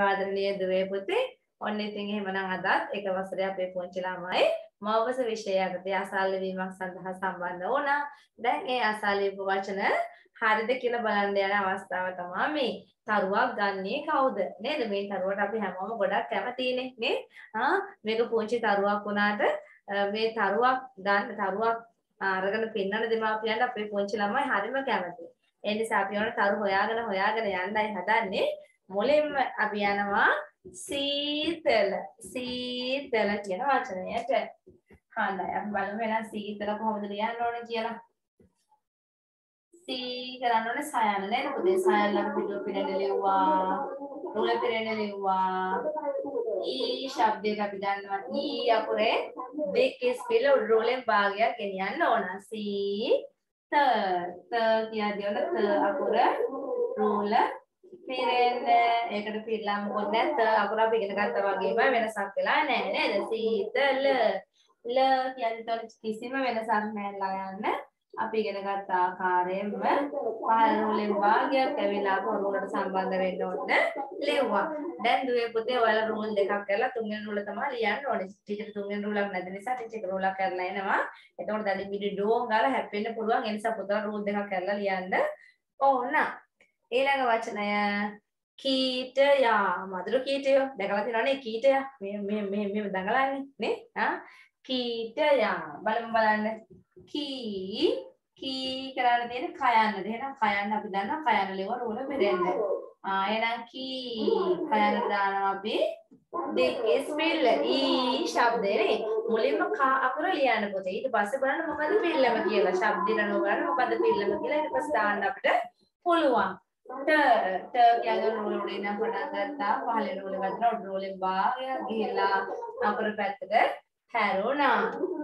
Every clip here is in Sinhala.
ආදරණීය දුවේ පුතේ ඔන්න ඉතින් එහෙමනම් අදත් එක වසරේ අපේ පුංචි ළමයි මව්වස විෂයකට අසාල වීමක් සඳහා සම්බන්ධ වුණා. දැන් ඒ අසාලීප වචන හරිද කියලා බලන්න යන අවස්ථාව තමයි මේ. තරුවක් ගන්නේ කවුද? නේද? මේ තරුවට අපි හැමෝම ගොඩක් කැමතිනේ නේ? ආ මේක පුංචි තරුවක් වුණාට මේ තරුවක් ගන්න තරුවක් අරගෙන පෙන්වන දෙමාපියන්ට අපේ පුංචි ළමයි හරිම කැමතියි. ඒ නිසා අපි ඕන තරු හොයාගෙන හොයාගෙන යන්නයි හදන්නේ. මුලින්ම අපි යනවා සීතල සීතල කියන වචනයට. හොඳයි. අපි බලමු එහෙනම් සීතල කොහොමද ලියන්න ඕනේ කියලා. සී කරන්න ඕනේ සයන නේද පුතේ? සයන ළඟ පිටුව පිරෙන්න ලිව්වා. රුල පිරෙන්න ලිව්වා. ඊ ශබ්දයට අපි ගන්නවා ඊ අකුරේ දෙකේ ස්පෙල් රුලෙන් භාගයක් ගෙනියන්න ඕන. සී ත ත කියද්දී ඔන්න ත අකුර රුල පිරෙන්න ඒකට පිරලා මොකද නැත්ත අකුර අපි ඉගෙන ගත්තා වගේම වෙනසක් වෙලා නැහැ නේද? සීතල ල කියන්නේ කිසිම වෙනසක් නැහැ යන්න. අපි ඉගෙන ගත්ත ආකාරයෙන්ම පහළ නූලෙන් භාගයක් ඇවිල්ලා පොරුලට සම්බන්ධ වෙන්න ඕන ලිව්වා. දැන් දුවේ පුතේ ඔයාලා රූල් දෙකක් කරලා තුන්වෙනි රූල තමයි ලියන්න ඕනේ. ටීචර් තුන්වෙනි රූලක් නැති නිසා ටීචර් රූලක් කරලා එනවා. එතකොට දැන් මිඩි ඩෝන් ගාලා හැප්පෙන්න පුළුවන්. ඒ නිසා පුතා රූල් දෙකක් කරලා ලියන්න ඕන. ඊළඟ වචනය කීටයා. මధుර කීටය. දැකලා තියෙනවනේ කීටය. මේ මේ මේ මේ දඟලන්නේ නේ? ආ කීටයා. බලමු බලන්න. කී කී කරන්න තියෙන කයන්නද එහෙනම් කයන්න අපි දන්නවා කයන්න ලෙව රෝල පෙරෙන්න ආ එහෙනම් කී කයන්න දානවා අපි? දෙකේ ස්පෙල් ඊ ශබ්දේ මුලින්ම කා අකුර ලියන්න පොතේ. ඊට පස්සේ බලන්න මොකද පිල්ලම කියලා. ශබ්දේ නෝ බලන්න මොකද පිල්ලම කියලා. ඊට පස්සේ දාන්න අපිට පුළුවන්. ට ට කියන්නේ රෝල උඩ ඉන්න පටන් ගත්තා පහළේ රෝල ගත්තා උඩ රෝලෙන් භාගයක් ගිහිල්ලා අකුර පැත්තට හැරුණා.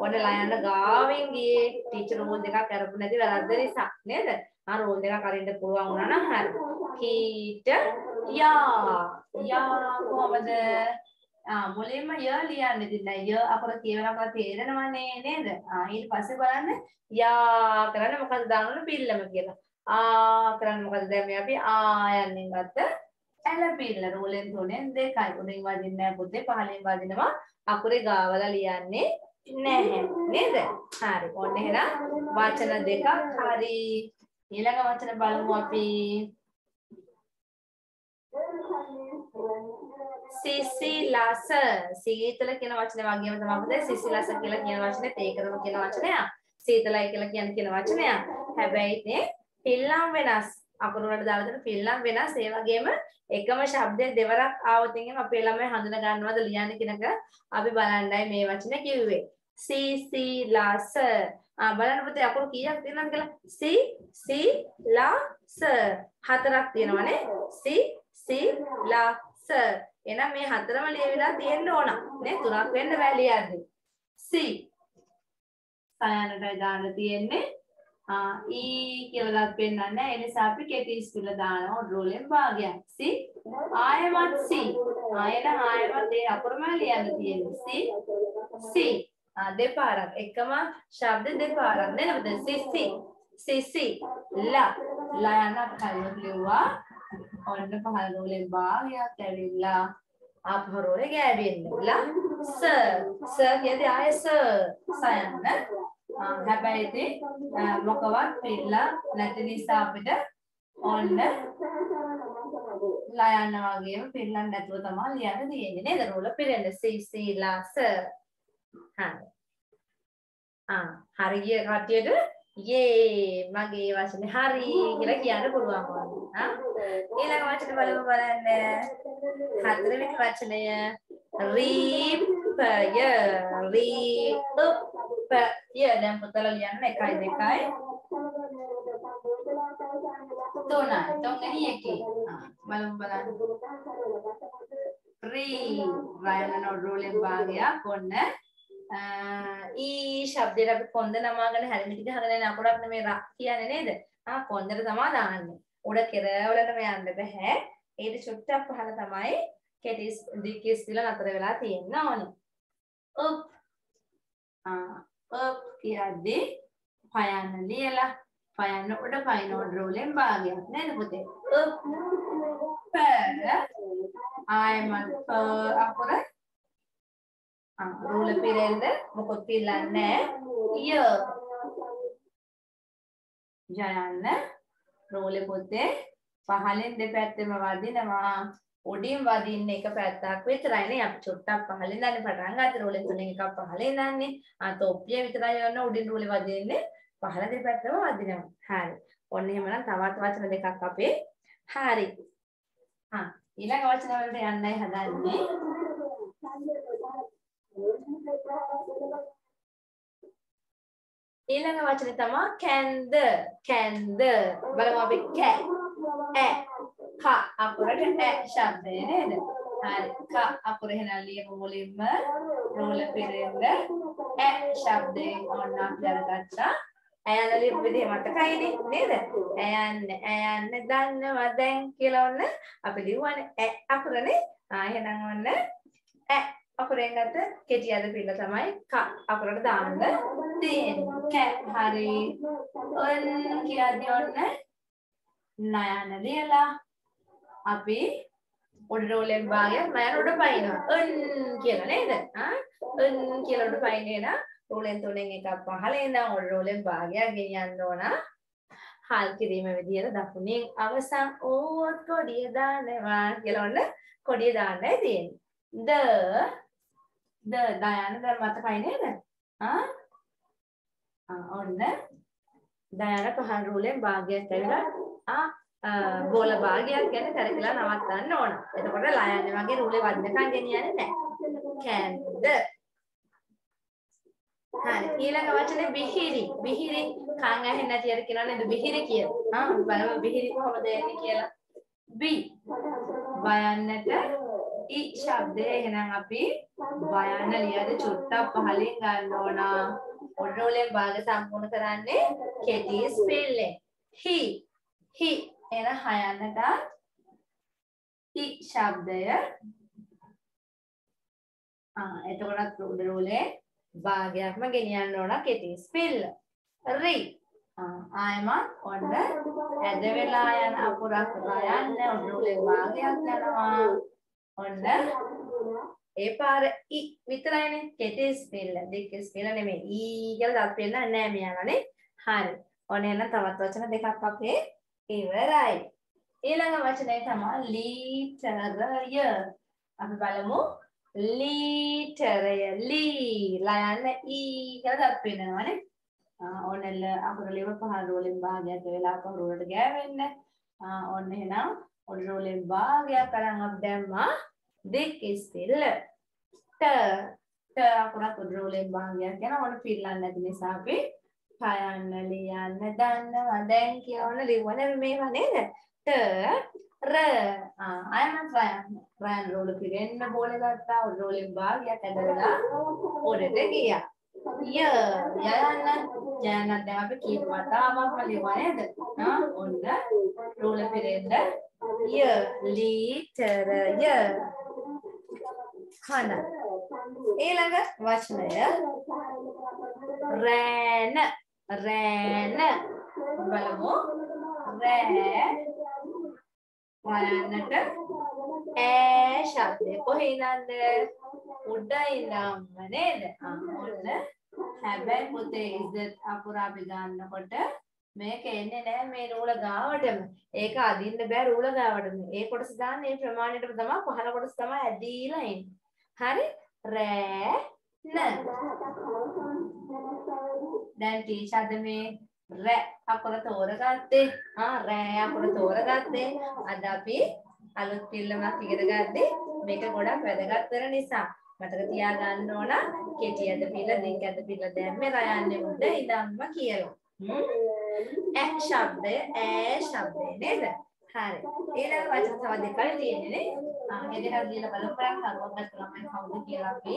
ඔන්නලා යන ගාවෙන් ගියේ ටීචර් රෝල් දෙකක් කරපු නැති වැරද්ද නිසා නේද? ආ රෝල් දෙකක් අරින්න පුළුවන් වුණා නම් හරි. කීට යා යා කොහමද? ආ මුලින්ම ය ලියන්න ඉතින් දැන් ය අපර කියවනකොට තේරෙනවනේ නේද? ආ ඊට පස්සේ බලන්න යා කරන්න මොකද දාන්න පිල්ලම කියලා. ආ කරන්න මොකද දැන් මේ අපි ආ යන්නේ ගත්ත ඇලපිල්ල රෝලෙන් තුනෙන් දෙකයි. උඩින් වදින්නේ නැහැ පුතේ පහලින් වදිනවා. අකුරේ ගාවලා ලියන්නේ නැහැ නේද? හරි. ඔන්න එහෙනම් වචන දෙකක් හරි. ඊළඟ වචන බලමු අපි. සිසිලස සීතල කියන වචනේ වගේම තමයි අපිට සිසිලස කියලා කියන වචනේ තේකරම කියන වචනයක්. සීතලයි කියලා කියන කියන වචනයක්. හැබැයි ඉතින් පිල්ලම් වෙනස්. අකුරු වලට දාලා දෙන පිල්ලම් වෙනස්. ඒ වගේම එකම ශබ්දය දෙවරක් ආවොත් එහෙනම් අපේ ළමයි හඳුන ගන්නවද ලියන්නේ කියනක අපි බලන්නයි මේ වචනේ කිව්වේ. සී සී ලාස ආ බලන්න පුතේ අකුරු කීයක් තියෙනවද කියලා. සී සී ලා ස හතරක් තියෙනවනේ. සී සී ලා ස එහෙනම් මේ හතරම ලියවිලා තියෙන්න ඕන. නේ තුනක් වෙන්න බෑ ලියන්නේ. සී සයනටයි දාන්න තියෙන්නේ ඊ කියලා දත් පෙන්වන්නේ නැහැ. ඒ නිසා අපි කෙටි ඉස්තුල දානවා රෝලෙන් භාගයක්. සි ආයමත් සි. ආයෙන ආයමත් ඒ අපරම ලියන්න තියෙන්නේ. සි සි දෙපාරක් එකම ශබ්ද දෙපාරක් නේද? සි සි සි සි ලා ලා යන කලින් ලිව්වා. ඔන්න පහළ රෝලෙන් භාගයක් ඇවිල්ලා ආපහරෝලේ ගෑවෙන්න. ලා ස ස කියදී ආයෙ ස සයන්න හැබැයි ඉතින් මොකවත් පිල්ලා නැති නිසා අපිට ඔන්න ලයන්න වගේම පිල්ලන් නැතුව තමයි ලියන්න තියෙන්නේ නේද? රෝල පිරෙන්න. සීසීලාස හරි. ආ හරි ගිය කට්ටියට යේ මගේ වචනේ හරි කියලා කියන්න පුළුවන් වුණා ආ? ඊළඟ වචනේ බලමු බලන්න. හතරවෙනි වචනය. රීපය රීප් ය දැන් පොතල ලියන්න එකයි දෙකයි තුනයි තුන්වෙනි එකේ බලමු බලන්න රී රයන රෝලෙන් භාගයක් ඔන්න ඊ e ශබ්දයට අපි කොන්ද නමාගෙන හැලමිටි ගහගෙන යන අකුරක් නෙමෙයි රා කියන්නේ නේද? ආ කොන්දට තමයි දාන්නේ. උඩ කෙරවලටම යන්න බෑ. ඊට චුට්ටක් පහළ තමයි කෙටිස් දික්කිස් දිලා නතර වෙලා තියෙන්න ඕනේ. උප් ආ up කියද්දී පයන්න ලියලා පයන්න උඩ පයින් ඕඩර් වලින් භාගයක් නේද පුතේ? up ප ආයමත් ප අකුර. රූල පිරෙන්ද මොකොත් පිල්ලන්නේ ය ජයන්න රෝලෙ පොත්තේ පහලෙන් දෙපැත්තෙම වදිනවා. උඩින් වදින්න එක පැත්තක් විතරයිනේ අපි චුට්ටක් පහලෙන් දාන්න පටන් ගත්ත රෝලෙන් තුනෙන් එකක් පහලෙන් දාන්නේ ආ තොප්පිය විතරයි යන උඩින් රෝලෙ වදින්නේ. පහල දෙපැත්තම වදිනවා. හරි. ඔන්න එහෙමනම් තවත් වචන දෙකක් අපේ හරි. හා ඊළඟ වචන වලට යන්නයි හදන්නේ. ඊළඟ වචනේ තමයි කැන්ද. කැන්ද. බලමු අපි කෑ ඈ ක අකුරට ඈ ශබ්දය නේද? හරි. ක අකුර එහෙනම් ලියමු මුලින්ම රෝල පෙරෙන්න ඈ ශබ්දයෙන් ඔන්න අපි අරගත්තා ඇයන්න ලියපු විදිහ මතකයිනේ නේද? ඇයන්න ඇයන්න දන්නවා දැන් කියලා ඔන්න අපි ලියුවානේ ඈ අකුරනේ ආ එහෙනම් ඔන්න ඈ අකුරෙන් ගත්ත කෙටි අද පිළ තමයි ක අකුරට දාන්න තියෙන්නේ. කෑ හරි. ඔන් කියද්දී ඔන්න නයන ලියලා අපි උඩ රෝලෙන් භාගයක් නයන උඩ පයින්නවා. ඔන් කියලා නේද? ආ ඔන් කියලා උඩ පයින්නේ නා රෝලෙන් තුනෙන් එකක් පහළ ඉඳන් උඩ රෝලෙන් භාගයක් ගෙනියන්න ඕන. හල් කිරීම විදියට දකුණින් අවසන් ඕත් කොඩිය දානවා කියලා ඔන්න කොඩිය දාන්නයි තියෙන්නේ. ද ද දයන ද මතකයි නේද? ආ ඔන්න දයන පහන් රූලෙන් භාගයක් ඇවිල්ලා ආ බෝල භාගයක් ගැන කරකලා නවත්තන්න ඕන. එතකොට ලයන්නේ වගේ රූලේ වදිනකන් ගෙනියන්නේ නැහැ. කැන්ද හරි ඊළඟ වචනේ බිහිරි බිහිරි කන් ඇහෙන්නේ නැති අර කියනවා නේද බිහිරි කියලා. ආ බලමු බිහිරි කොහොමද එන්නේ කියලා. බි බයන්නට ඊ ශබ්දය එහෙනම් අපි බයන්න ලියද චුට්ටක් පහලින් ගන්න ඕන. ඔඩෝලෙන් භාග සම්පූර්ණ කරන්නේ කෙටි ස්පෙල්ලෙන්. හි හි එන හයන්නට ඊ ශබ්දය. ආ එතකොටත් ඔඩෝලේ භාගයක්ම ගෙනියන්න ඕන කෙටි ස්පෙල්ල. රි ආයමත් ඔන්න ඇද වෙලා යන අකුරක් යන්න ඔඩෝලේ භාගයක් යනවා. ඔන්න ඒ පාර යි විතරයිනේ. කෙටි ස්පෙල්ල දික් ස්පෙල්ල නෙමෙයි. ඊ කියලා දත් පෙන්න නෑ. මෙයාගනේ හරි. ඔන්න එන්න තවත් වචන දෙකක් අපේ ඉවරයි. ඊළඟ වචනය තමයි ලීටරය. අපි බලමු. ලීටරය. ලී ලයන්න ඊ e කියලා දත් පෙන්නනවානේ ඔන්න එල්ල අකුර ලිව පහළ රෝලෙන් භාගයක් වෙලා අකුර වලට ගෑවෙන්න. ඔන්න එහෙනම් ඔන්න රෝලෙන් භාගයක් අරන් අපි දැම්මා. දෙක ඉස්පෙල්ල ට. ට අකුරක් උඩරෝලෙන් භාගයක් යන ඕන පිල්ලන්න නැති නිසා අපි කයන්න ලියන්න දන්නවා. දැන් කියවන ලිවන මේවා නේද? ට ර අයම රයන් රයන් රෝල පිරෙන්න බෝල ගත්තා. උඩරෝලෙන් භාගයක් ඇදලා උඩට ගියා. ය යයන්න. යයන්න දැන් අපි කීප වතාවක්ම ලියුවා නේද? ඔන්න රෝල පිරෙන්න. ය ලීටරය කන ඊළඟ වචනය. රෑන. රෑන බලමු රෑ වයන්නට ඈ ශබ්දය කොහේ ඉඳන්ද උඩ ඉඳන්ම නේද ඔන්න හැබැයි පුතේ ඉස්සත් අකුර අපි ගන්නකොට මේක එන්නේ නැහැ මේ රූල ගාවටම. ඒක අදින්න බෑ රූල ගාවටම. ඒ කොටස දාන්න මේ ප්‍රමාණයටම තමයි පහළ කොටස තමයි ඇදීලා එන්නේ. හරි රෑ න දැන් ටීචර්ද මේ රෑ අකුර තෝරගත්තේ. ආ රෑ අකුර තෝරගත්තේ. අද අපි අලුත් පිල්ලමක් ඉගෙන ගත්තේ මේක ගොඩක් වැදගත් වෙන නිසා. මතක තියාගන්න ඕන කෙටි අද පිල්ල දිග අද පිල්ල දැම්මේ රයන්නේ උඩ ඉඳන්ම කියලා. ඇ ශබ්දය ඈ ශබ්දය නේද? හරි. ඊළඟ වචන තව දෙකයි තියෙන්නේ නේ. ආ මේ දෙක දීලා බලමු බලන්න හරුවක් ළමයි කවුද කියලා අපි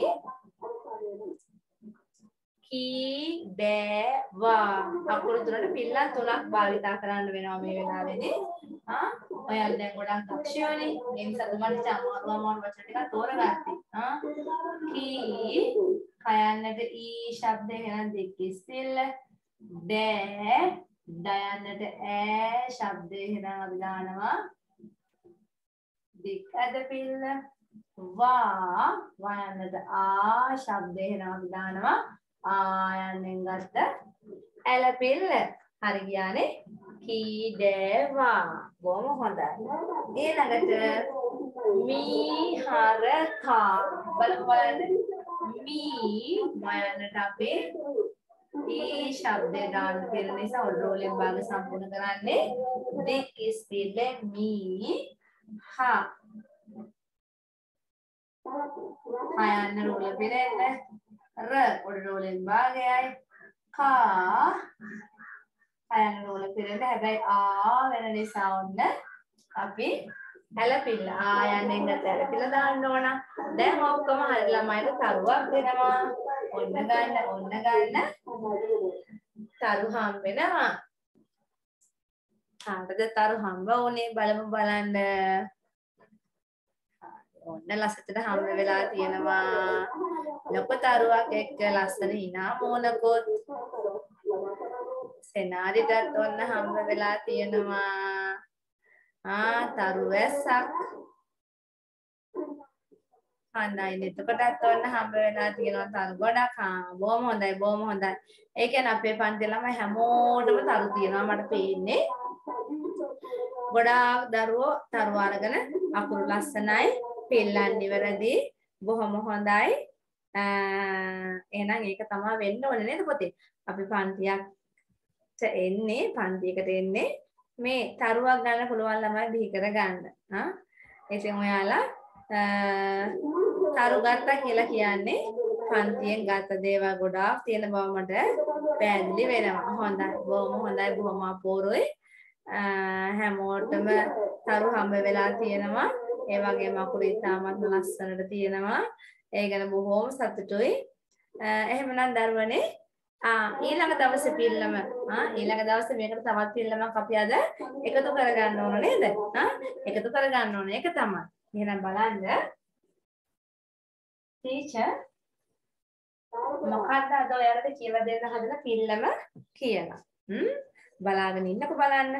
කී දෑ වා අකුරු තුනට පිල්ලන් තුනක් භාවිතා කරන්න වෙනවා මේ වෙලාවේදී. ආ? ඔයාලා දැන් ගොඩක් දක්ෂයෝනේ මේ නිසා තුමන්ට අමාරු අමාරු වචන ටිකක් තෝරගත්තේ. ආ? කී? කයන්නට ඊ ශබ්දය එහෙනම් දෙක ඉස්තිල්ල දෑ දයන්නට ඈ ශබ්දය එහෙනම් අපි දානවා. දික් ඇද පිල්ල. වා. වයන්නට ආ ශබ්දය එහෙනම් අපි දානවා. ආයන්නෙන් ගත්ත ඇලපිල්ල. හරි ගියානේ කීඩවා. බොහොම හොඳයි. ඊළඟට මී හරකා බලමු බලන්න මී වයන්නට අපේ ඒ ශබ්දය දාන්න කියලා නිසා ඔඩරෝලෙන් භාග සම්පූර්ණ කරන්නේ. දික් ස්පීඩ් මී හා හයන්න රෝල පිරෙන්න ර ඔඩරෝලෙන් භාගයයි කා හයන්න රෝල පිරෙන්න හැබැයි ආ වෙන නිසා ඔන්න අපි ඇලපිල්ල ආයන්නෙන් ගත ඇලපිල්ල දාන්න ඕන දැන් ඔක්කොම හරි ළමයිට තරුවක් දෙනවා ඔන්න ගන්න ඔන්න ගන්න තරු හම් වෙනවා කාටද තරු හම්බ වුණේ බලමු බලන්න ඔන්න ලස්සනට හම්බ වෙලා තියෙනවා. ලොකු තරුවක් එක්ක ලස්සන hina මොනකොත් සෙනාරිටත් ඔන්න හම්බ වෙලා තියෙනවා. ආ තරු වැස්සක්. හඳයි එතකොටත් ඔන්න හම්බ වෙලා තියෙනවා තරු ගොඩක්. ආ බොහොම හොඳයි බොහොම හොඳයි. ඒ කියන්නේ අපේ පන්ති ළමයි හැමෝටම තරු තියෙනවා මට පේන්නේ. ගොඩාක් දරුවෝ තරු අරගෙන අකුරු ලස්සනයි. පෙල්ලන්න ඉවරදි බොහොම හොඳයි එහෙනම් ඒක තමයි වෙන්න ඕනේ නේද පොතේ අපි පන්තියට එන්නේ පන්තියකට එන්නේ මේ තරුවක් ගන්න පුළුවන් ළමයි බිහි කර ගන්න හා ඉතින් ඔයාලා තරු ගත්තා කියලා කියන්නේ පන්තියෙන් ගත්ත දේවල් ගොඩාක් තියෙන බව මට පැහැදිලි වෙනවා. හොඳයි. බොහොම හොඳයි. බොහොම අපූර්වයි. හැමෝටම තරු හම්බ වෙලා තියෙනවා. ඒ වගේම අකුරු ඉතාමත් ලස්සනට තියෙනවා. ඒ ගැන බොහොම සතුටුයි. එහෙමනම් දරුවනේ ආ ඊළඟ දවසේ පිල්ලම ආ ඊළඟ දවසේ මේකට තවත් පිල්ලමක් අපි අද එකතු කරගන්න ඕන නේද? ආ එකතු කරගන්න ඕන. ඒක තමයි. එහෙනම් බලන්න ටීචර් මොකක්ද අද ඔයාලට කියලා දෙන්න හදන පිල්ලම කියලා. හ්ම් බලාගෙන ඉන්නකෝ බලන්න.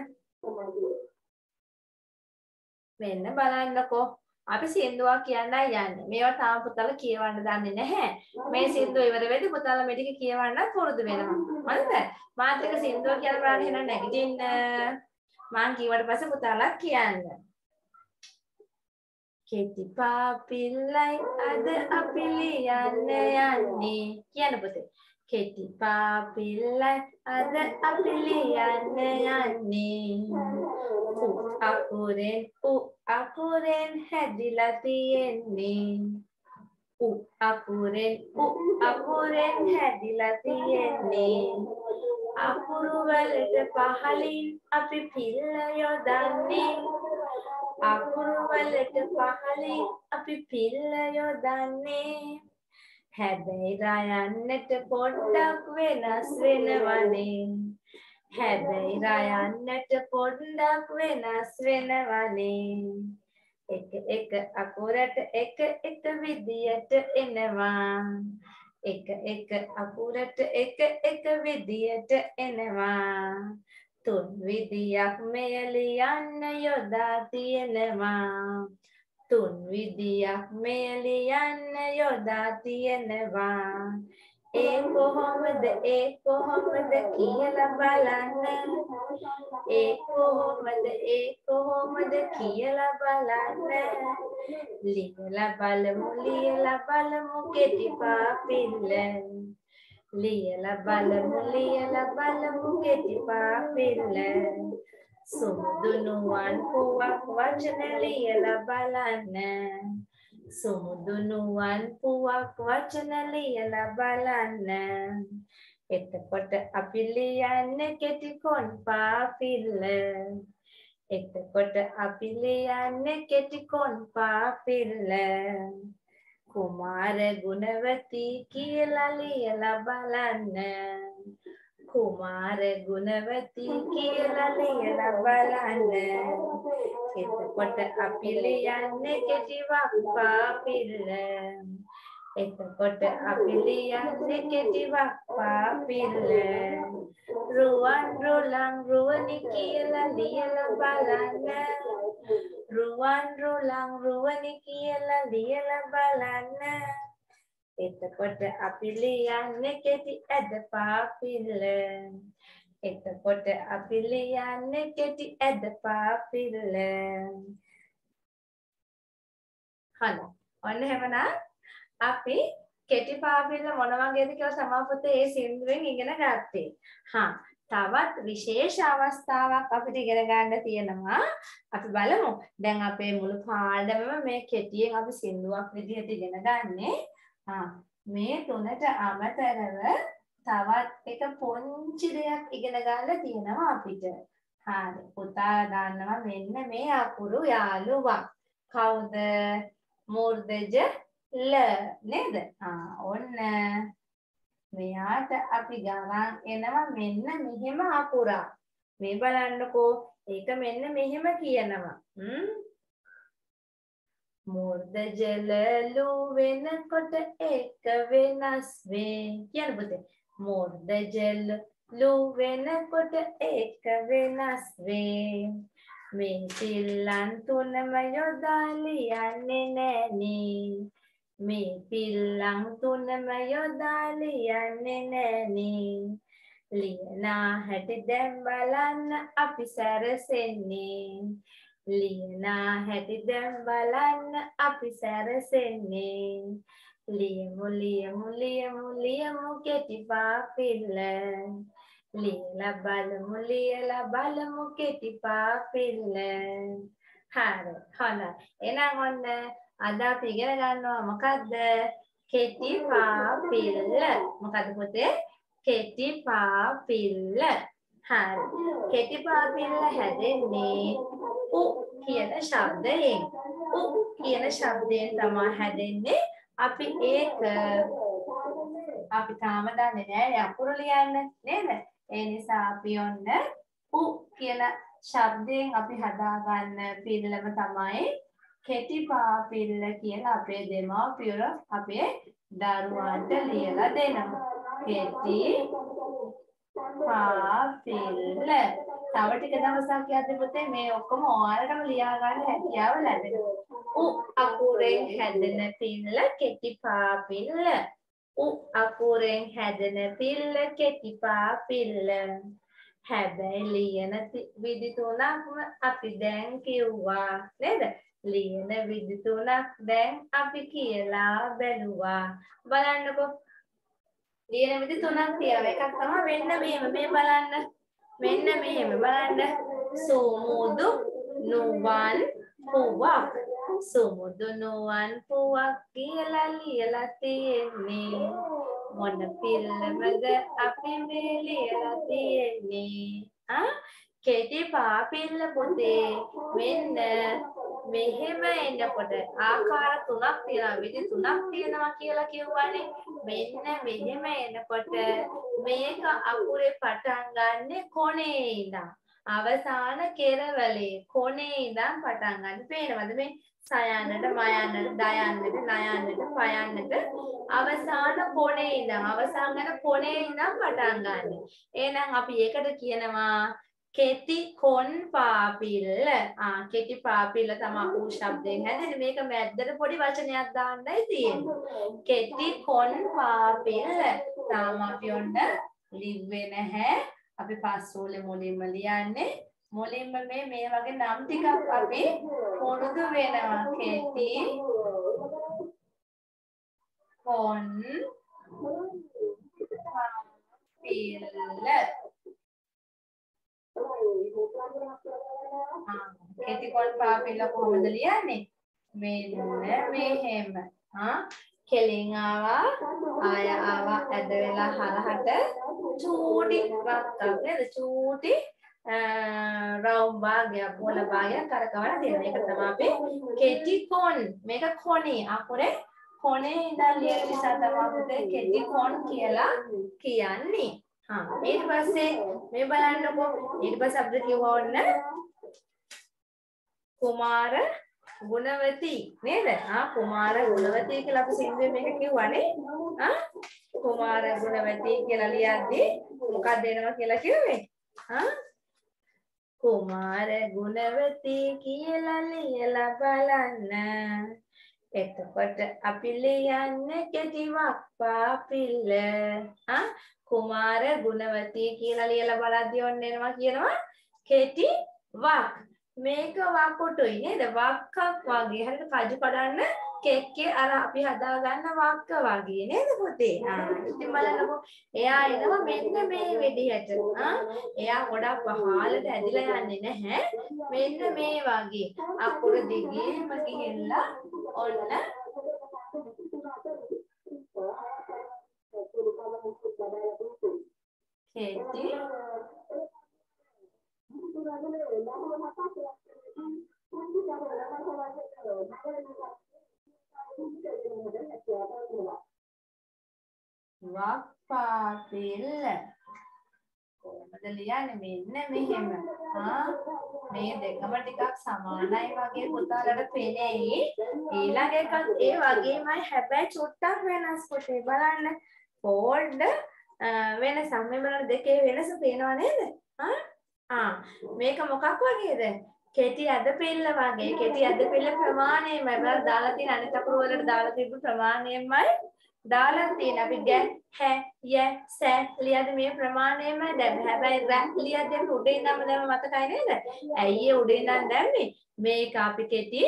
මෙන්න බලන්නකෝ. අපි සින්දුවක් කියන්නයි යන්නේ. මේවා තාම පුතාලා කියවන්න දන්නේ නැහැ. මේ සින්දුව ඉවර වෙද්දි පුතාලා මේ ටික කියවන්න පුරුදු වෙනවා. හරිද? මාත් එක සින්දුව කියලා බලන්න එහෙනම් නැගිටින්න. මං කිව්වට පස්සේ පුතාලා කියන්න. කෙටි පාපිල්ලයි අද අපි ලියන්න යන්නේ කියන්න පුතේ. කෙටි පාපිල්ලයි අද අපි ලියන්න යන්නේ. උ අකුරෙන් උ අකුරෙන් හැදිලා තියෙන්නේ. උ අකුරෙන් උ අකුරෙන් හැදිලා තියෙන්නේ. අකුරු වලට පහලින් අපි පිල්ල යොදන්නේ. අකුරු වලට පහලින් අපි පිල්ල යොදන්නේ. හැබැයි රයන්නට පොඩ්ඩක් වෙනස් වෙනවනේ. හැබැයි රයන්නට පොඩ්ඩක් වෙනස් වෙනවනේ. එක එක අකුරට එක එක විදියට එනවා. එක එක අකුරට එක එක විදියට එනවා. තුන් විදියක් මෙය ලියන්න යොදා තියෙනවා. තුන් විදියක් මෙය ලියන්න යොදා තියෙනවා. ඒ කොහොමද ඒ කොහොමද කියලා බලන්න. ඒ කොහොමද ඒ කොහොමද කියලා බලන්න. ලියලා බලමු ලියලා බලමු කෙටි පාපිල්ල. ලියලා බලමු ලියලා බලමු කෙටි පාපිල්ල. සුමුදුනුවන් පුවක් වචන ලියලා බලන්න. සුමුදුනුවන් පුවක් වචන ලියලා බලන්න. එතකොට අපි ලියන්නේ කෙටි කොන් පාපිල්ල. එතකොට අපි ලියන්නේ කෙටි කොන් පාපිල්ල. කුමාර ගුණවති කියලා ලියලා බලන්න. කුමාර ගුණවති කියලා ලියලා බලන්න. එතකොට අපි ලියන්නේ කෙටි වක්පා පිල්ල. එතකොට අපි ලියන්නේ කෙටි වක්පා පිල්ල. රුවන් රුලන් රුවනි කියලා ලියලා බලන්න. රුවන් රුලං රුවනි කියලා ලියලා බලන්න එතකොට අපි ලියන්නේ කෙටි ඇද පාපිල්ල එතකොට අපි ලියන්නේ කෙටි ඇද පාපිල්ල හරි ඔන්න එහෙමනම් අපි කෙටි පාපිල්ල මොන වගේද කියලා සමාපතේ ඒ සින්දුවෙන් ඉගෙන ගත්තේ. හා තවත් විශේෂ අවස්ථාවක් අපිට ඉගෙන ගන්න තියෙනවා. අපි බලමු. දැන් අපේ මුළු පාඩමම මේ කෙටියෙන් අපි සින්දුවක් විදිහට ඉගෙන ගන්නේ. හා මේ තුනට අමතරව තවත් එක පොන්චි දෙයක් ඉගෙන ගන්න තියෙනවා අපිට. හරි. පුතා දන්නවා මෙන්න මේ අකුරු යාළුවා. කවුද? මූර්ධජ ල නේද? ආ ඔන්න මෙයාට අපි ගණන් එනවා මෙන්න මෙහෙම අකුරක්. මේ බලන්නකෝ ඒක මෙන්න මෙහෙම කියනවා. හ්ම් මුර්ධ ජලලු වෙනකොට ඒක වෙනස් වේ කියන පුතේ. මුර්ධ ජලලු වෙනකොට ඒක වෙනස් වේ. මේ සිල්ලන් තුනම යොදා ලියන්නේ නෑනේ. මේ පිල්ලං තුනම යොදා ලියන්නේ නෑනේ. ලියනා හැටි දැන් බලන්න අපි සැරසෙන්නේ. ලියනා හැටි දැන් බලන්න අපි සැරසෙන්නේ. ලියමු ලියමු ලියමු ලියමු කෙටි පාපිල්ල. ලියලා බලමු ලියලා බලමු කෙටි පාපිල්ල. හරි හොඳයි. එහෙනම් ඔන්න අද අපි ඉගෙන ගන්නවා මොකද්ද? කෙටි පාපිල්ල. මොකද්ද පුතේ? කෙටි පාපිල්ල. හරි. කෙටි පාපිල්ල හැදෙන්නේ උ කියන ශබ්දයෙන්. උ කියන ශබ්දයෙන් තමයි හැදෙන්නේ. අපි ඒක අපි තාම දන්නේ නැහැ අකුරු ලියන්න නේද? ඒ නිසා අපි ඔන්න උ කියන ශබ්දයෙන් අපි හදාගන්න පිළිලම තමයි කෙටි පාපිල්ල කියලා අපේ දෙමව්පියෝ අපේ දරුවන්ට ලියලා දෙනවා. කෙටි පාපිල්ල. තව ටික දවසක් යද්දී පුතේ මේ ඔක්කොම ඔයාලටම ලියා ගන්න හැකියාව ලැබෙනවා. උ අකුරෙන් හැදෙන පිල්ල කෙටි පාපිල්ල. උ අකුරෙන් හැදෙන පිල්ල කෙටි පාපිල්ල. හැබැයි ලියන විදි තුනක්ම අපි දැන් කිව්වා නේද? ලියන විදි තුනක් දැන් අපි කියලා බැලුවා. බලන්නකෝ. ලියන විදි තුනක් තියෙනවා. එකක් තමයි මෙන්න මෙහෙම මේ බලන්න. මෙන්න මෙහෙම බලන්න. සුමුදු නුවන් පුවක්. සුමුදු නුවන් පුවක් කියලා ලියලා තියෙන්නේ. මොන පිල්ලමද අපි මේ ලියලා තියෙන්නේ? ආ කෙටි පාපිල්ල පොතේ මෙන්න මෙහෙම එනකොට ආකාර තුනක් තියෙනවා. විදි තුනක් තියෙනවා කියලා කියවනේ මෙන්න මෙහෙම එනකොට මේක අකුරේ පටන් ගන්නෙ කොනේ ඉඳන්. අවසාන කෙරවලේ කොනේ ඉඳන් පටන් ගන්න පේනවද? මේ සයන්නට මයන්නට දයන්නට නයන්නට පයන්නට අවසාන කොනේ ඉඳන් අවසාන යන කොනේ ඉඳන් පටන් ගන්න. එහෙනම් අපි ඒකට කියනවා කෙටි කොන් පාපිල්ල. ආ කෙටි පාපිල්ල තමයි ඌ ශබ්දයෙන් හැදෙන්නේ. මේක මැද්දට පොඩි වචනයක් දාන්නයි තියෙන්නේ. කෙටි කොන් පාපිල්ල. තාම අපි ඔන්න ලිව්වේ නැහැ. අපි පස්සෝලේ මුලින්ම ලියන්නේ. මුලින්ම මේ මේ වගේ නම් ටිකක් අපි පුරුදු වෙනවා. කෙටි කොන් පාපිල්ල කෙටි කොල් පාපිල්ල කොහොමද ලියන්නේ? මෙන්න මෙහෙම. ආ කෙලින් ආවා ආය ආවා ඇද වෙලා හරහට චූටි වත්තක් නේද චූටි රවුම් භාගයක් බෝල භාගයක් කරකවලා දෙනවා. ඒක තමයි අපි කෙටි කොන්. මේක කොනේ අකුරේ කොනේ ඉඳන් ලියන නිසා තමයි අපිට කෙටි කොන් කියලා කියන්නේ. හා ඊට පස්සේ මේ බලන්නකෝ ඊට පස්සේ අපිට කිව්වා ඔන්න කුමාර ගුණවති නේද? ආ කුමාර ගුණවති කියලා අපි සින්දුවේ මේක කිව්වනේ. ආ කුමාර ගුණවති කියලා ලියද්දී මොකක්ද එනවා කියලා කිව්වේ? ආ කුමාර ගුණවති කියලා ලියලා බලන්න එතකොට අපි ලියන්නේ කෙටිවක් පාපිල්ල ආ කුමාර ගුණවති කියලා ලියලා බලද්දී ඔන්න එනවා කියනවා. කෙටි වක්. මේක වකුටුයි නේද? වක්කක් වගේ. හරියට කජු කඩන්න කෙක්කේ අර අපි හදාගන්න වක්ක වගේ නේද පුතේ? ආ ඉතින් බලන්නකෝ. එයා එනවා මෙන්න මේ විදිහට. ආ? එයා ගොඩක් පහළට ඇදිලා යන්නේ නැහැ. මෙන්න මේ වගේ. අකුර දිගේම ගිහිල්ලා ඔන්න කෙටි වක්පාපිල්ල කොහොමද ලියන්නේ? මෙන්න මෙහෙම. ආ මේ දෙකම ටිකක් සමානයි වගේ පුතාලට පෙනෙයි. ඊළඟ එකත් ඒ වගේමයි. හැබැයි චුට්ටක් වෙනස් පුතේ බලන්න. ෆෝල්ඩ් වෙනස මේ බලන්න දෙකේ වෙනස පේනව නේද? ආ ආ මේක මොකක් වගේද කෙටි අද පිල්ල වගේ. කෙටි අද පිල්ල ප්‍රමාණයමයි බලන්න දාලා තියෙන අනිත් අකුරු වලට දාලා තිබු ප්‍රමාණයමයි දාලා තියෙන. අපි ගැ හැ ය සෑ ලියද මේ ප්‍රමාණයමයි දැන් හැබැයි රැ ලියද උඩින් ඉඳන්ම දැම්ම මතකයි නේද? ඇයි ඒ උඩින් ඉඳන් දැම්මේ? මේක අපි කෙටි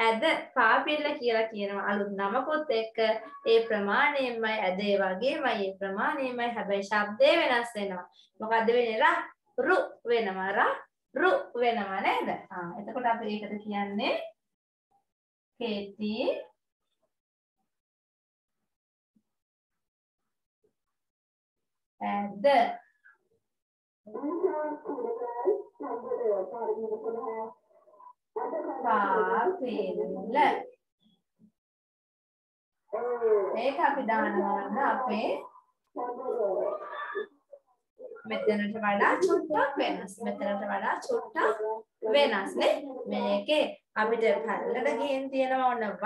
ඇද පාපිල්ල කියලා කියනවා අලුත් නමකුත් එක්ක ඒ ප්‍රමාණයෙන්මයි ඇදේ වගේමයි ඒ ප්‍රමාණයෙන්මයි හැබැයි ශබ්දේ වෙනස් වෙනවා මොකද්ද වෙන්නේ රා රු වෙනවා රා රු වෙනවා නේද? ආ එතකොට අපි ඒකට කියන්නේ කෙටි ඇද පාපෙල්ල ඒක අපි දානවා අපේ මෙතනට වඩා චුට්ටක් වෙනස්. මෙතනට වඩා චුට්ටක් වෙනස් නේ. මේකේ අපිට පල්ලට ගිහින් තියෙනවා ඔන්න වක්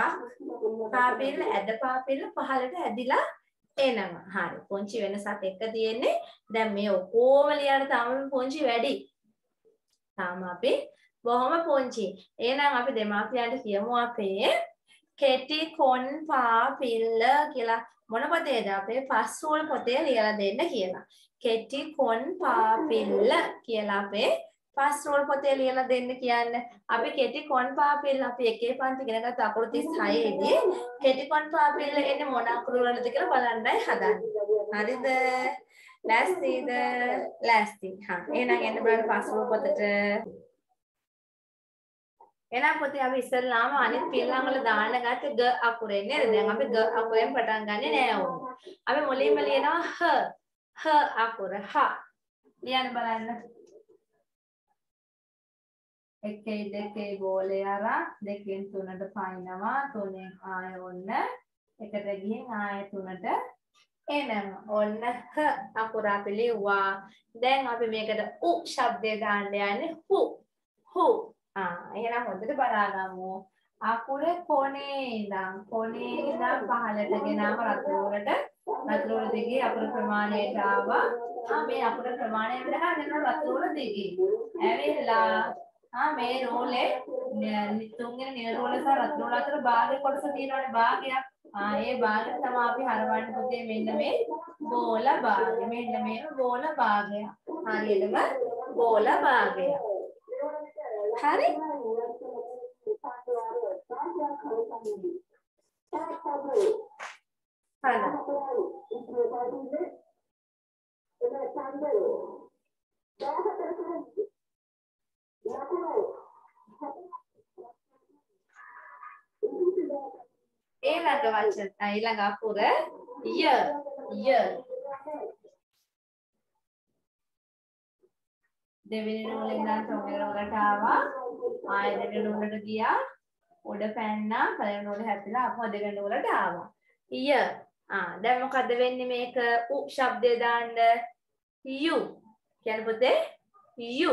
පාපිල්ල ඇද පාපිල්ල පහළට ඇදිලා එනවා. හරි. පුංචි වෙනසක් එක තියෙන්නේ. දැන් මේ ඔක්කොම ලියන්න තාම පුංචි වැඩි. තාම අපි බොහොම පුංචි. එහෙනම් අපි දෙමාපියන්ට කියමු අපේ කෙටි කොන් පාපිල්ල කියලා. මොන පොතේද? අපේ පස්වල පොතේ ලියලා දෙන්න කියලා. කෙටි කොන් පාපිල්ල කියලා අපේ ෆස්ට් රෝල් පොතේ ලියලා දෙන්න කියන්නේ. අපි කෙටි කොන් පාපිල්ල අපි එකේ පන්ති ඉගෙන ගත්ත අකුරු 36 දී කෙටි කොන් පාපිල්ල එන්නේ මොන අකුරු වලද කියලා බලන්නයි හදන්නේ. හරිද? ලෑස්තිද? ලෑස්ති. හා එහෙනම් එන්න බලන්න ෆස්ට් රෝල් පොතට. එහෙනම් පොතේ අපි ඉස්සෙල්ලාම අනිත් පිල්ලම් වල දාන්න ගත්තේ ග අකුරෙන් නේද? දැන් අපි ග අකුරෙන් පටන් ගන්නෙ නෑ ඕනේ. අපි මුලින්ම ලියනවා හ හ අකුර හ. ලියන්න බලන්න. එකයි දෙකේ බෝලේ අරන් දෙකෙන් තුනට පයින්නවා. තුනෙන් ආය ඔන්න. එකට ගිහින් ආය තුනට එනවා. ඔන්න හ අකුර අපි ලිව්වා. දැන් අපි මේකට උ ශබ්දය දාන්න යන්නේ හු. හු. ආ එහෙනම් හොඳට බලාගමු අකුර කොනේ ඉඳන් කොනේ ඉඳන් පහළට ගෙනාව රත්න වලට රතුල දිගේ අකුරු ප්‍රමාණයට ආවා. ආ මේ අකුරු ප්‍රමාණය විතරක් නේද රතුල දිගේ. ඇවිල්ලා ආ මේ රෝලේ තුන්වෙනි නිල රෝල සහ රතුල අතර භාගය කොටස තියෙනවානේ භාගයක්. ආ ඒ භාගය තමයි අපි හරවන්න පුතේ මෙන්න මේ බෝල භාගය. මෙන්න මේ බෝල භාගය. හරියටම බෝල භාගය. හරි? ඊළඟ වචන ඊළඟ අකුර ය ය දෙවෙනි නූලෙන් නම් තුන්වෙනි නූලට ආවා. ආය දෙවෙනි නූලට ගියා. උඩ පැන්නා පළවෙනි නූල හැපිලා අපෝ දෙවෙනි නූලට ආවා. ය ආ දැන් මොකද වෙන්නේ මේක? උ ශබ්දය දාන්න. යු. කියන්නේ පුතේ යු.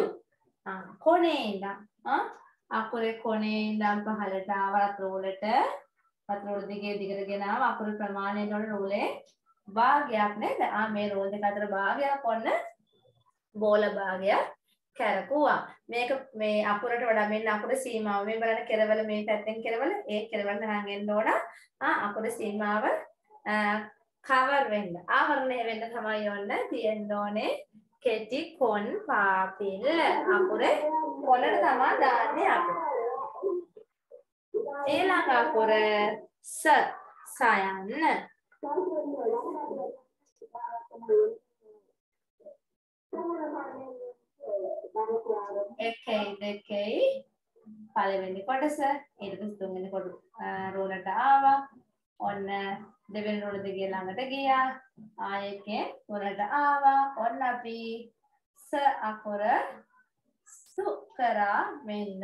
ආ කොනේ ඉඳන්? ආ අකුරේ කොනේ ඉඳන් පහළට ආව රෝලට. රෝල දිගේ දිගට ගෙනාව අකුරු ප්‍රමාණය වල රෝලේ භාගයක් නේද? ආ මේ රෝල් දෙක අතර භාගයක් ඔන්න බෝල භාගයක්. කැරකුවා. මේක මේ අකුරට වඩා මෙන්න අකුර සීමාව. මේ බලන්න කෙරවල මේ පැත්තෙන් කෙරවල ඒ කෙරවල තරම් එන්න ඕන. ආ අකුර සීමාව කවර් වෙන්න. ආවරණය වෙන්න තමයි ඔන්න තියෙන්න ඕනේ. කෙටි කොන් පාපිල් අකුර කොනට තමයි දාන්නේ අපි. ඊළඟ අකුර ස සයන්න. එකයි දෙකයි පළවෙනි කොටස ඊට පස්සේ තුන්වෙනි කොට රෝලට ආවා ඔන්න දෙවෙනි රෝල දෙකේ ළඟට ගියා ආයෙකේ රෝලට ආවා ඔන්න අපි ස අකුර සු කරා මෙන්න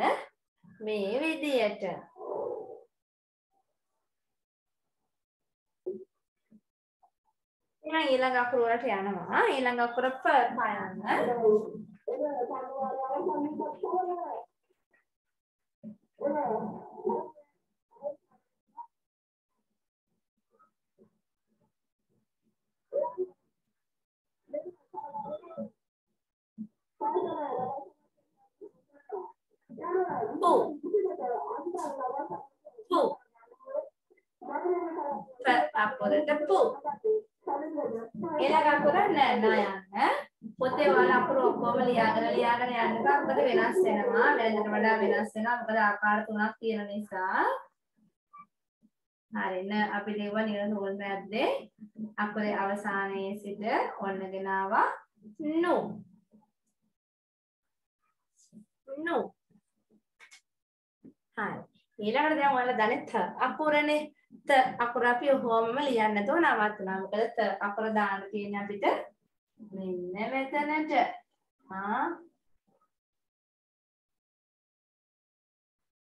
මේ විදියට එහෙනම් ඊළඟ අකුර වලට යනවා ඊළඟ අකුර ප පයන්න Pull. Pull. Para poder pull. ඊළඟ අකුර නෑ නයන්න. පොතේ වල අකුරු ඔක්කොම ලියාගෙන ලියාගෙන යනකොට මොකද වෙනස් වෙනවා. වැරද්දට වඩා වෙනස් වෙනවා. මොකද ආකාර තුනක් තියෙන නිසා. හරින අපි දේව නිර නූල් මැද්දේ අකුරේ අවසානයේ සිට ඔන්නගෙන ආවා නු. නු. හරි. ඊළඟට දැන් ඔයාලා දන්නේ ත අකුරනේ ත අකුර අපි ඔහොමම ලියන්න නැතුව නවත්තනවා. මොකද ත අකුර දාන්න තියෙන්නේ අපිට මෙන්න මෙතනට. ආ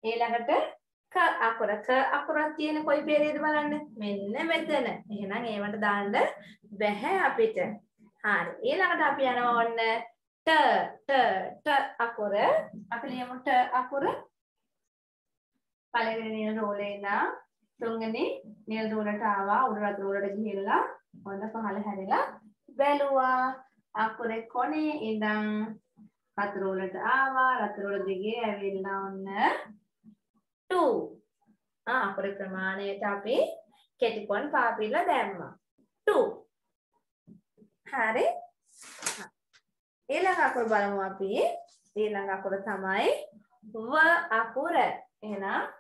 ඊළඟට ක අකුර ක අකුරක් තියෙන කොයි පේරේද බලන්න. මෙන්න මෙතන. එහෙනම් ඒවට දාන්න බැහැ අපිට. හරි. ඊළඟට අපි යනවා ඔන්න ට ට ට අකුර අපි ලියමු ට අකුර පළවෙනි නිල රෝලේ ඉඳන් තුන්වෙනි නිල රෝලට ආවා උඩ රතු රෝලට ගිහිල්ලා ඔන්න පහළ හැරිලා බැලුවා. අකුරේ කොනේ ඉඳන් රතු රෝලට ආවා. රතු රෝල දිගේ ඇවිල්ලා ඔන්න 2 ආ අකුරේ ප්‍රමාණයට අපි කෙටිකොන් පාපිල්ල දැම්මා. 2 හරි. ඊළඟ අකුර බලමු අපි. ඊළඟ අකුර තමයි ව අකුර. එහෙනම්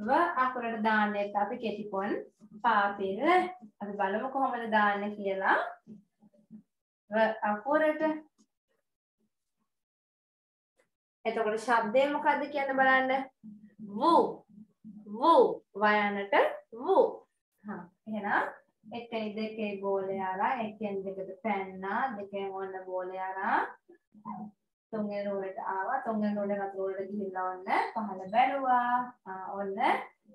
ව අකුරට දාන්නෙත් අපි කෙටිකොන් පාපිර. අපි බලමු කොහොමද දාන්නේ කියලා. ව අකුරට. එතකොට ශබ්දය මොකද්ද කියන්න බලන්න. වූ. වූ. වයනට වූ. හා එහෙනම් එකයි දෙකයි බෝලේ අරන් එකෙන් දෙකට පැන්නා දෙකෙන් ඔන්න බෝලේ අරන් තුන්වෙනි රෝලට ආවා. තුන්වෙනි රෝලේ වතු රෝලට ගිහිල්ලා ඔන්න පහළ බැලුවා. ඔන්න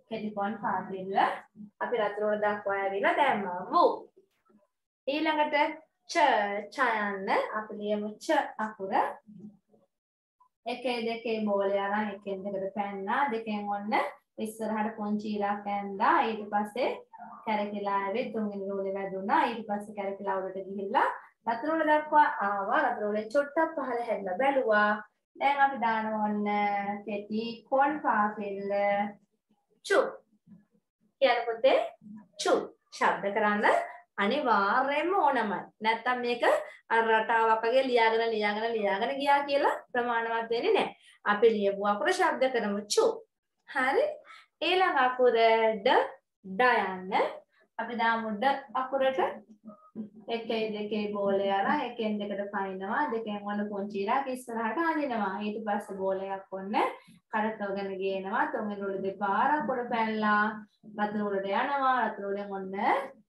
කෙටිපොන් පාදිල්ල අපි රතු රෝල දක්වා ඇවිල්ලා දැම්මා වූ ඊළඟට ච ඡයන්න අපි ලියමු ච අකුර. එකේ දෙකේ බෝලේ අරන් එකෙන් දෙකට පැන්නා. දෙකෙන් ඔන්න ඉස්සරහට පොන්චි ඉරක් ඇඳලා ඊට පස්සේ කැරකිලා ඇවිත් තුන්වෙනි රෝලේ වැදුනා. ඊට පස්සේ කැරකිලා උඩට ගිහිල්ලා රතුරුල දක්වා ආවා. රතුරුලේ චොට්ටක් පහළ හැදලා බැලුවා. දැන් අපි දානවා ඔන්න කෙටි කොන් පාපෙල්ල චු. කියන පොතේ චු. ශබ්ද කරන්න අනිවාර්යයෙන්ම ඕනමයි නැත්තම් මේක අර රටාවක් වගේ ලියාගෙන ලියාගෙන ලියාගෙන ගියා කියලා ප්‍රමාණවත් වෙන්නේ නැහැ. අපි ලියපු අකුර ශබ්ද කරමු. චු. හරි. ඊළඟ අකුර ඩ ඩ යන්න. අපි දාමු ඩ අකුරට එකයි දෙකේ බෝලේ අරන් එකෙන් දෙකට පනිනවා දෙකෙන් වල පුංචි ඉරක් ඉස්සරහට අදිනවා ඊට පස්සේ බෝලයක් ඔන්න කරකවගෙන ගේනවා. තුන්වෙනි උඩ දෙපාරක් උඩ පැනලා රතු උඩට යනවා. රතු උඩෙන් ඔන්න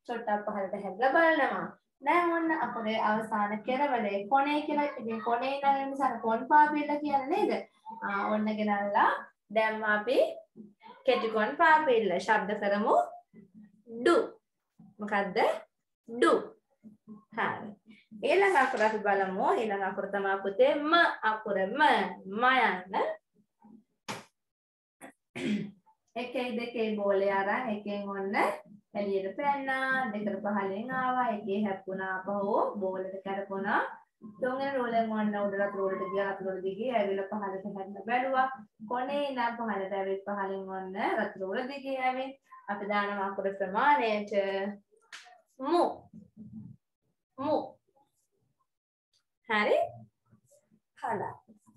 චොට්ටක් පහළට හැදලා බලනවා. දැන් ඔන්න අපේ අවසාන කෙරවලේ කොනේ කියලා ඉතින් කොනේ ඉඳන් නිසා කොන් පාපිල්ල කියන්නේ නේද? ආ ඔන්න ගෙනල්ලා දැන් අපි කෙටිකොන් පාපිල්ල ශබ්ද කරමු. ඩු. මොකද්ද? ඩු. හරි. ඊළඟ අකුර අපි බලමු. ඊළඟ අකුර තමයි පුතේ ම අකුර ම ම යන්න. එකයි දෙකේ බෝලේ අරන් එකෙන් ඔන්න එළියට පැන්නා දෙකට පහලෙන් ආවා එකේ හැප්පුණා අපහෝ බෝලෙට කරපුණා තුන්වෙනි රෝලෙන් ඔන්න උඩට රෝලට ගියා රතුරෝල දිගේ ඇවිල්ලා පහළට හැරෙන්න බැලුවා කොනේ ඉඳන් පහළට ඇවිත් පහළෙන් ඔන්න රතුරෝල දිගේ ඇවිත් අපි දානවා අකුර ප්‍රමාණයට මු මු. හරි? හලා.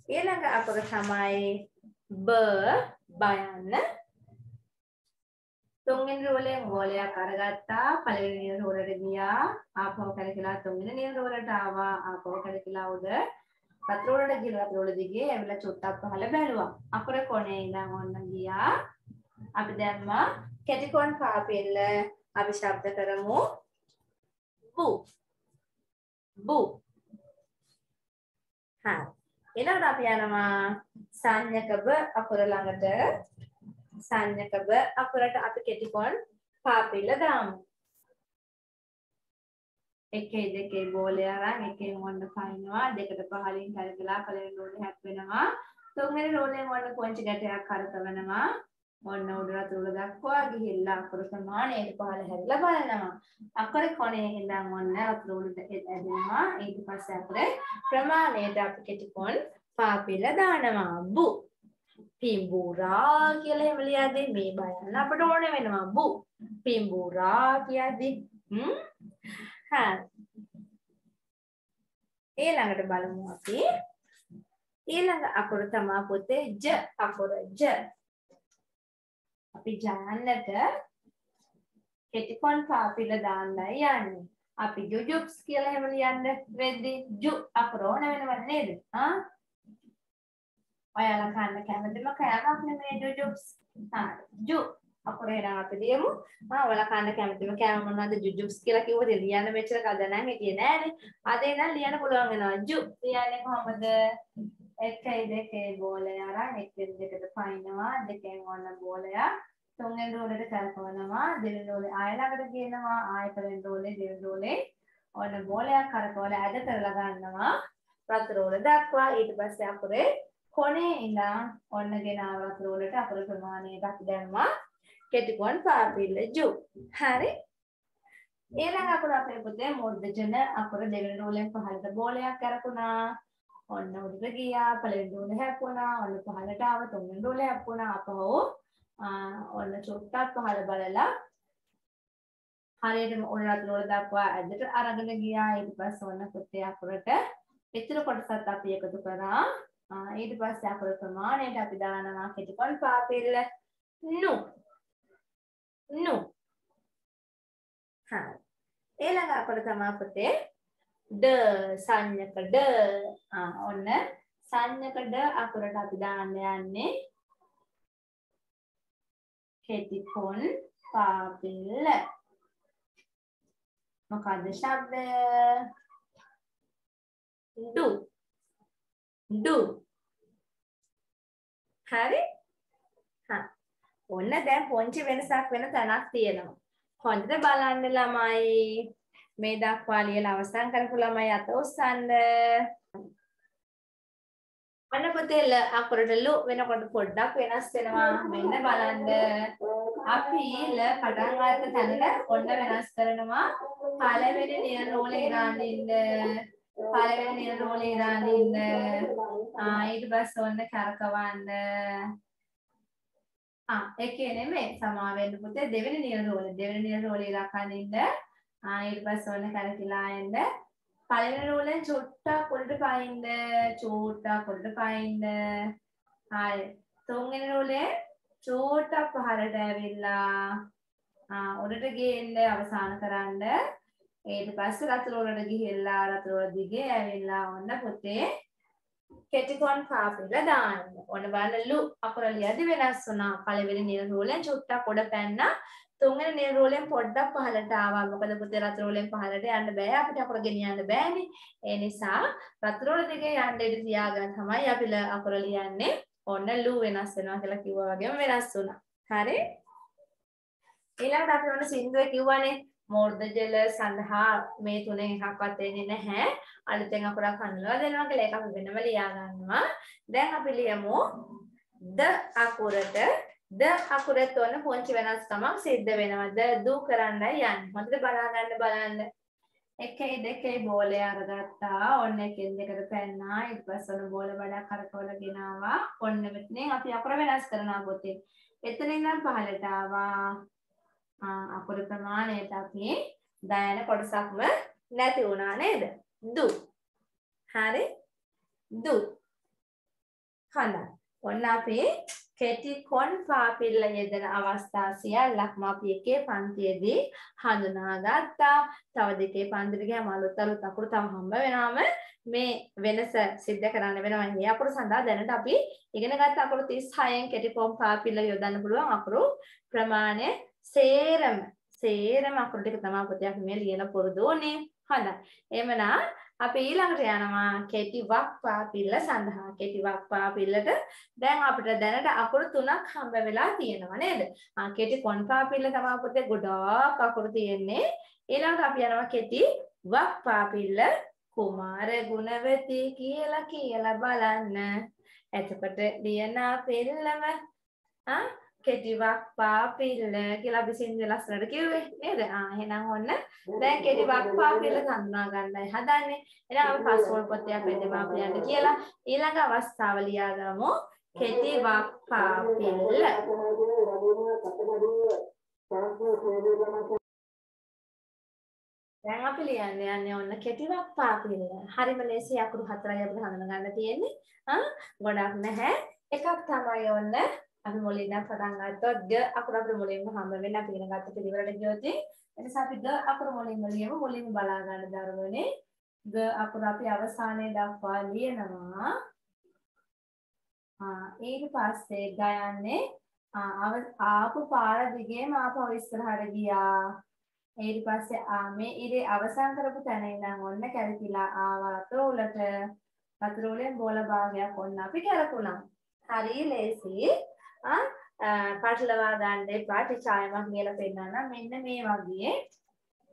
ඊළඟ අකුර තමයි බ බයන්න. තුන්වෙනි රෝලෙන් ගෝලයක් අරගත්තා. පළවෙනි රෝලට ගියා. ආපහු කරකිලා තුන්වෙනි නියම රෝලට ආවා. ආපහු කරකිලා උඩ පත්‍රෝලට ගිහලා පත්‍රෝල දිගේ ඇවිල්ලා චුට්ටක් පහළ බැලුවා. අකුර කොනේ ඉඳන් ඔන්න ගියා. අපි දැම්මා කැටිකොන් පාපෙල්ල අපි ශබ්ද කරමු. බු බු හා ඊළඟට අපි යනවා සංඥක බ අකුර ළඟට සංඥක බ අකුරට අපි කෙටිකොන් පාපිල්ල දාමු. එකේ දෙකේ බෝලය අරන් එකෙන් ඔන්න පයින්නවා දෙකට පහලින් කරකලා පළවෙනි රෝලේ හැප් වෙනවා. තුන්වෙනි රෝලෙන් ඔන්න පොන්චි ගැටයක් කරකවනවා. ඔන්න උඩරට උඩ දක්වා ගිහිල්ලා අකුර ප්‍රමාණයට පහළ හැරිලා බලනවා. අකුර කොනේ ඉඳන් ඔන්න අකුර උඩට ඇදෙනවා. ඊට පස්සේ අකුරේ ප්‍රමාණයට අපි කෙටිකොන් පාපිල්ල දානවා. බු. පිම්බූරා කියලා එහෙම ලියද්දී මේ බලන්න අපට ඕනේ වෙනවා. බු. පිම්බූරා කියද්දී. හ්ම්. හරි ඊළඟට බලමු අපි. ඊළඟ අකුර තමයි පොතේ ජ. අකුර ජ. අපි ජයන්නට කෙටිකොන් පාපිල දාන්නයි යන්නේ අපි ජුජුක්ස් කියලා එහෙම ලියන්න වෙද්දී ජු අකුර ඕන වෙනවද නේද ආ ඔයාලා කන්න කැමතිම කෑමක් නෙමෙයි ජුජුබ්ස්. හරි. ජු අපරේ නම් අපි ලියමු. ආ ඔයාලා කන්න කැමතිම කෑම මොනවද ජුජුබ්ස් කියලා කිව්වද ලියන්න මෙච්චර කද නම් හිටියේ නෑනේ. අදේ නම් ලියන්න පුළුවන් වෙනවා. ජු ලියන්නේ කොහමද? එකයි දෙකේ බෝලය අරන් එකෙන් දෙකට පයින්නවා. දෙකෙන් ඔන්න බෝලය තුන්වෙනි රෝලෙට කරකවනවා. දෙවෙනි රෝලේ ආය ළඟට ගේනවා. ආය පළවෙනි රෝලේ දෙවෙනි රෝලේ ඔන්න බෝලයක් කරකවලා ඇද කරලා ගන්නවා. රත් රෝල දක්වා ඊට පස්සේ අපරේ කොනේ ඉඳන් ඔන්න ගෙනාව වතුරට අපර ප්‍රමාණයට අපි දැම්මා කෙටිකොන් පාපිල්ල ජු. හරි? ඊළඟ අකුර අපේ පුතේ මුර්ධජන අකුර දෙවෙනි රෝලෙන් පහළට බෝලයක් කරකුණා. ඔන්න උඩට ගියා පළවෙනි රෝලේ හැප්පුණා. ඔන්න පහළට ආව තුන්වෙනි රෝලේ හැප්පුණා. අපහු ඔන්න චුට්ටක් පහළ බලලා හරියටම උඩට රෝල දක්වා ඇද්දට අරගෙන ගියා. ඊට පස්සේ ඔන්න පුතේ අකුරට ඉතුරු කොටසත් අපි එකතු කරා. ඊට පස්සේ අකුරු ප්‍රමාණයට අපි දානවා කෙටිකොන් පාපෙල්ල නු නු හරි ඊළඟ අකුර තමයි පුතේ ඩ සංඥක ඩ. ආ ඔන්න. සංඥක ඩ අකුරට අපි දාන්න යන්නේ. කෙටිකොන් පාපෙල්ල. මොකද්ද ශබ්දය ඩු. ඩු. හරි? ඔන්න දැන් පොංචි වෙනසක් වෙන තැනක් තියෙනවා. හොඳට බලන්න ළමයි. මේ දක්වා ලියලා අවසන් කරපු ළමයි අත උස්සන්න අන්න පුතේ ල අකුරට ලු වෙනකොට පොඩ්ඩක් වෙනස් වෙනවා. මෙන්න බලන්න. අපි ල පටන් ගන්න තැනට ඔන්න වෙනස් කරනවා. පළවෙනි නියර රෝලේ ගන්න පළවෙනි නියර රෝලේ ගන්න ඊට පස්සේ ඔන්න කරකවන්න. ආ ඒකේ නෙමෙයි සමා වෙන්න පුතේ දෙවෙනි නියර රෝලේ. දෙවෙනි නියර රෝලේ ලකන්න ඉන්න. ආ ඊට පස්සේ ඔන්න කරකිලා එන්න පළවෙනි රෝලෙන් චුට්ටක් උඩට පයින්න චුට්ටක් උඩට පයින්න හරි තුන්වෙනි රෝලේ චුට්ටක් පහළට ඇවිල්ලා ආ උඩට ගේන්න අවසන් කරන්න ඊට පස්සේ රතු රෝලට ගිහිල්ලා රතු රෝල දිගේ ඇවිල්ලා ඔන්න පුතේ කෙටිකොන් පාපිල දාන්න. ඔන්න බලන්න ලු අකුර ලියද්දි වෙනස් වුණා. පළවෙනි නිර රෝලෙන් චුට්ටක් උඩ පැන්නා. තුන්වෙනි නිර රෝලෙන් පොඩ්ඩක් පහළට ආවා. මොකද පුතේ රතු රෝලෙන් පහළට යන්න බෑ. අපිට අකුර ගෙනියන්න බෑනේ. ඒ නිසා රතු රෝල දිගේ යන්න ඉඩ තියාගන්න තමයි අපි අකුර ලියන්නේ. ඔන්න ලු වෙනස් වෙනවා කියලා කිව්වා වගේම වෙනස් වුණා. හරි? ඊළඟට අපි ඔන්න සින්දුවේ කිව්වනේ මෝර්ධජල සඳහා මේ තුනෙන් එකක්වත් එන්නේ නැහැ. අලුතෙන් අකුරක් හඳුනලා දෙනවා කියලා ඒක අපි වෙනම ලියා ගන්නවා. දැන් අපි ලියමු ද අකුරට ද අකුරේ තොන පුංචි වෙනස්කමක් සිද්ධ වෙනවා. ද දු කරන්නයි යන්නේ. හොඳට බලා ගන්න බලන්න. එකයි දෙකයි බෝලය අරගත්තා. ඔන්න එකෙන් දෙකට පැන්නා. ඊට පස්සේ ඔන්න බෝල බඩක් කරකවලා ගෙනාවා. ඔන්න මෙතනින් අපි අකුර වෙනස් කරනවා පොතේ. එතන ඉඳන් පහළට ආවා. අකුර ප්‍රමාණයට අපි දයන කොටසක්ම නැති වුණා නේද? දු. හරි? දු. හොඳයි. ඔන්න අපි කෙටි කොන් පාපිල්ල යෙදෙන අවස්ථා සියල්ලක්ම අපි එකේ පන්තියේදී හඳුනාගත්තා. තව දෙකේ පන්තියට ගියාම අලුත් අලුත් අකුරු තව හම්බ වෙනාම මේ වෙනස सिद्ध කරන්න වෙනවා. මේ අකුරු සඳහා දැනට අපි ඉගෙන ගත්ත අකුරු 36න් කෙටි කොන් පාපිල්ල යොදන්න පුළුවන් අකුරු ප්‍රමාණය සේරම සේරම අකුරු ටික තමයි පුතේ අපි මේ ලියලා පුරුදු වුනේ. හොඳයි. එහෙමනම් අපි ඊළඟට යනවා කෙටි වක්පා පිල්ල සඳහා කෙටි වක්පා පිල්ලට දැන් අපිට දැනට අකුරු තුනක් හම්බ වෙලා තියෙනවා නේද? ආ කෙටි කොන්පා පිල්ල තමයි පුතේ ගොඩාක් අකුරු තියෙන්නේ. ඊළඟට අපි යනවා කෙටි වක්පා පිල්ල කුමාර ගුණවති කියලා කියලා බලන්න. එතකොට ලියන පිල්ලම ආ කෙටිවක් පාපිල්ල කියලා අපි සින්දු ලස්සනට කිව්වේ නේද? ආ එහෙනම් ඔන්න දැන් කෙටිවක් පාපිල්ල හඳුනා ගන්නයි හදන්නේ. එහෙනම් අපි පාස්වර්ඩ් පොතයක් වෙන්න මාපියන්ට කියලා ඊළඟ අවස්ථාව ලියාගමු. කෙටිවක් පාපිල්ල. දැන් අපි ලියන්න යන්නේ ඔන්න කෙටිවක් පාපිල්ල. හරිම ලේසි අකුරු හතරයි අපිට හඳුනා ගන්න තියෙන්නේ. ආ ගොඩක් නැහැ. එකක් තමයි ඔන්න අපි මුලින් නම් පටන් ගත්තොත් ග අකුර අපිට මුලින්ම හම්බ වෙන්න අපි ඉගෙන ගත්ත පිළිවෙලට ගියොත් එනිසා අපි ග අකුර මුලින්ම ලියමු මුලින්ම බලා ගන්න ධර්මනේ ග අකුර අපි අවසානයේ දක්වා ලියනවා. ආ ඊට පස්සේ ගයන්නේ ආපු පාර දිගේම ආපහු ඉස්සරහට ගියා. ඊට පස්සේ ආ මේ ඉරේ අවසන් කරපු තැන ඉඳන් ඔන්න කැරකිලා ආවා. වතුර උලට වතුර උලෙන් බෝල භාගයක් ඔන්න අපි කරකුණා. හරි ලේසි. පටලවා ගන්න එපා ටිචායමක් කියලා පෙන්නන්න මෙන්න මේ වගේ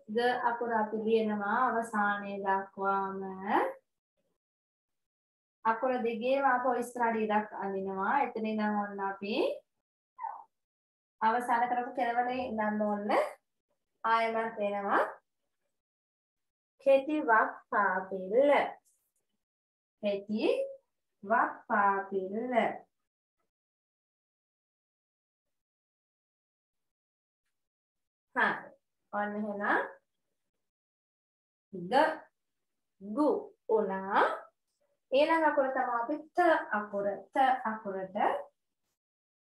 ද අකුර අපි ලියනවා අවසානයේ දක්වාම අකුර දෙකේම අපෝ ඉස්සරහට ඉරක් අඳිනවා එතන ඉඳන් ඔන්න අපි අවසාන කරපු කෙලවරේ ඉඳන් ඔන්න ආයමත් වෙනවා කෙටි වක් පාපිල්ල කෙටි වක් පාපිල්ල හරි. ඔන්න එහෙනම් ද ගු උනා. ඊළඟ අකුර තමයි අපි ත අකුර. ත අකුරට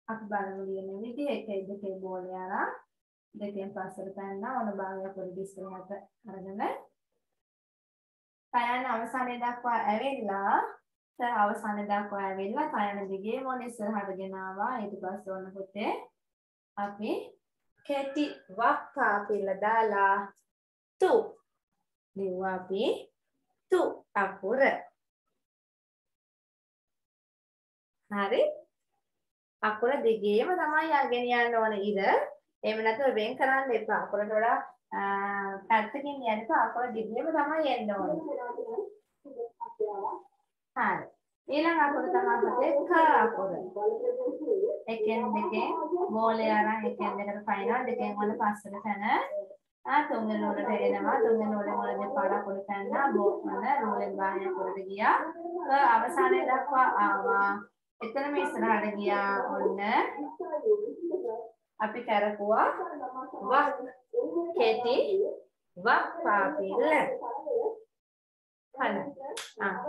අපි බලමු ලියන විදිහ. එකයි දෙකේ බෝලේ අරන් දෙකෙන් පස්සට පැන්නා ඕන භාගයක් පොඩි ඉස්සරහට අරගෙන කයන අවසානයේ දක්වා ඇවිල්ලා ත අවසානයේ දක්වා ඇවිල්ලා කයන දිගේ මොන ඉස්සරහට ගෙනාවා ඊට පස්සේ ඕන පුතේ අපි කෙටි වක්කා කියලා දාලා තු. ලිව්වා අපි තු අකුර. හරි. අකුර දෙකේම තමයි අරගෙන යන්න ඕන ඉර. එහෙම නැත්නම් වෙන් කරන්න එපා. අකුරට වඩා පැත්තකින් යන්න එපා. අකුර දෙකේම තමයි එන්න ඕන. හරි. ඊළඟ අකුර තමයි පුතේ ක අකුර. එකෙන් දෙකෙන් බෝලේ අරන් එකෙන් දෙකට පයින්නවා දෙකෙන් වල පස්සට පැන ආ තුන්වෙනි උඩට එනවා තුන්වෙනි උඩෙන් වල දෙපාරක් උඩ පැනනා බෝමන රෝලෙන් බාහිර උඩට ගියා. ක අවසානයේ දක්වා ආවා. එතනම ඉස්සරහට ගියා ඔන්න අපි කරකුවා වක් කෙටි වක් පාපිල්ල හරි.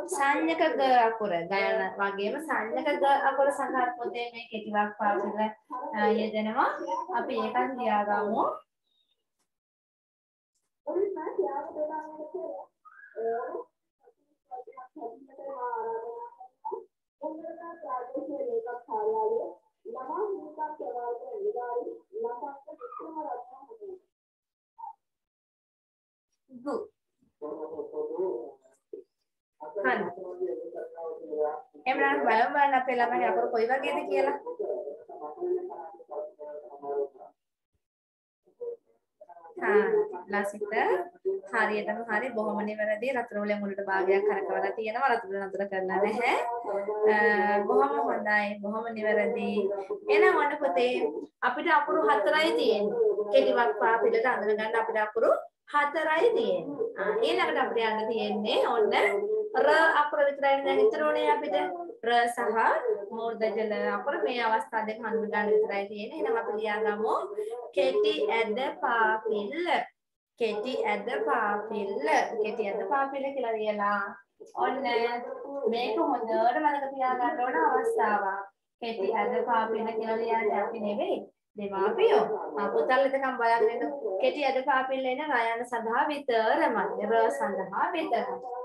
සංඥක ග අකුර ගයන වගේම සංඥක ග අකුර සඳහන් පොතේ මේ කෙටිවක් පාවිල යෙදෙනවා. අපි ඒකත් ලියාගමු. Good. හරි. එහෙනම් බලමු බලන්න අපේ ළමයි අකුරු කොයි වගේද කියලා. ලසිත හරියටම හරි බොහොම නිවැරදි රතුරුලේ මුලට භාගයක් කරකවලා තියෙනවා. රතුරුල නතර කරලා නැහැ. බොහොම හොඳයි බොහොම නිවැරදි. එහෙනම් ඔන්න පුතේ අපිට අකුරු හතරයි තියෙන්නේ. කෙටිවක් පා පිළට අඳුන ගන්න අපිට අකුරු හතරයි තියෙන්නේ. ඊළඟට අපිට යන්න තියෙන්නේ ඔන්න ර අකුර විතරයි දැන් ඉතුරුනේ අපිට ර සහ මූර්ධජල අකුර මේ අවස්ථා දෙක හඳුන ගන්න විතරයි තියෙන්නේ. එහෙනම් අපි ලියාගමු කෙටි ඇද පාපිල්ල. කෙටි ඇද පාපිල්ල. කෙටි ඇද පාපිල්ල කියලා ලියලා ඔන්න මේක හොඳට මතක තියාගන්න ඕන අවස්ථාවක්. කෙටි ඇද පාපිල්ල කියලා ලියන්නේ අපි නෙවෙයි. දෙමාපියෝ පුතල් එතකම් බලන්න ඉන්න කෙටි ඇද පාපිල්ල එන රයන සඳහා විතරමයි ර සඳහා විතරයි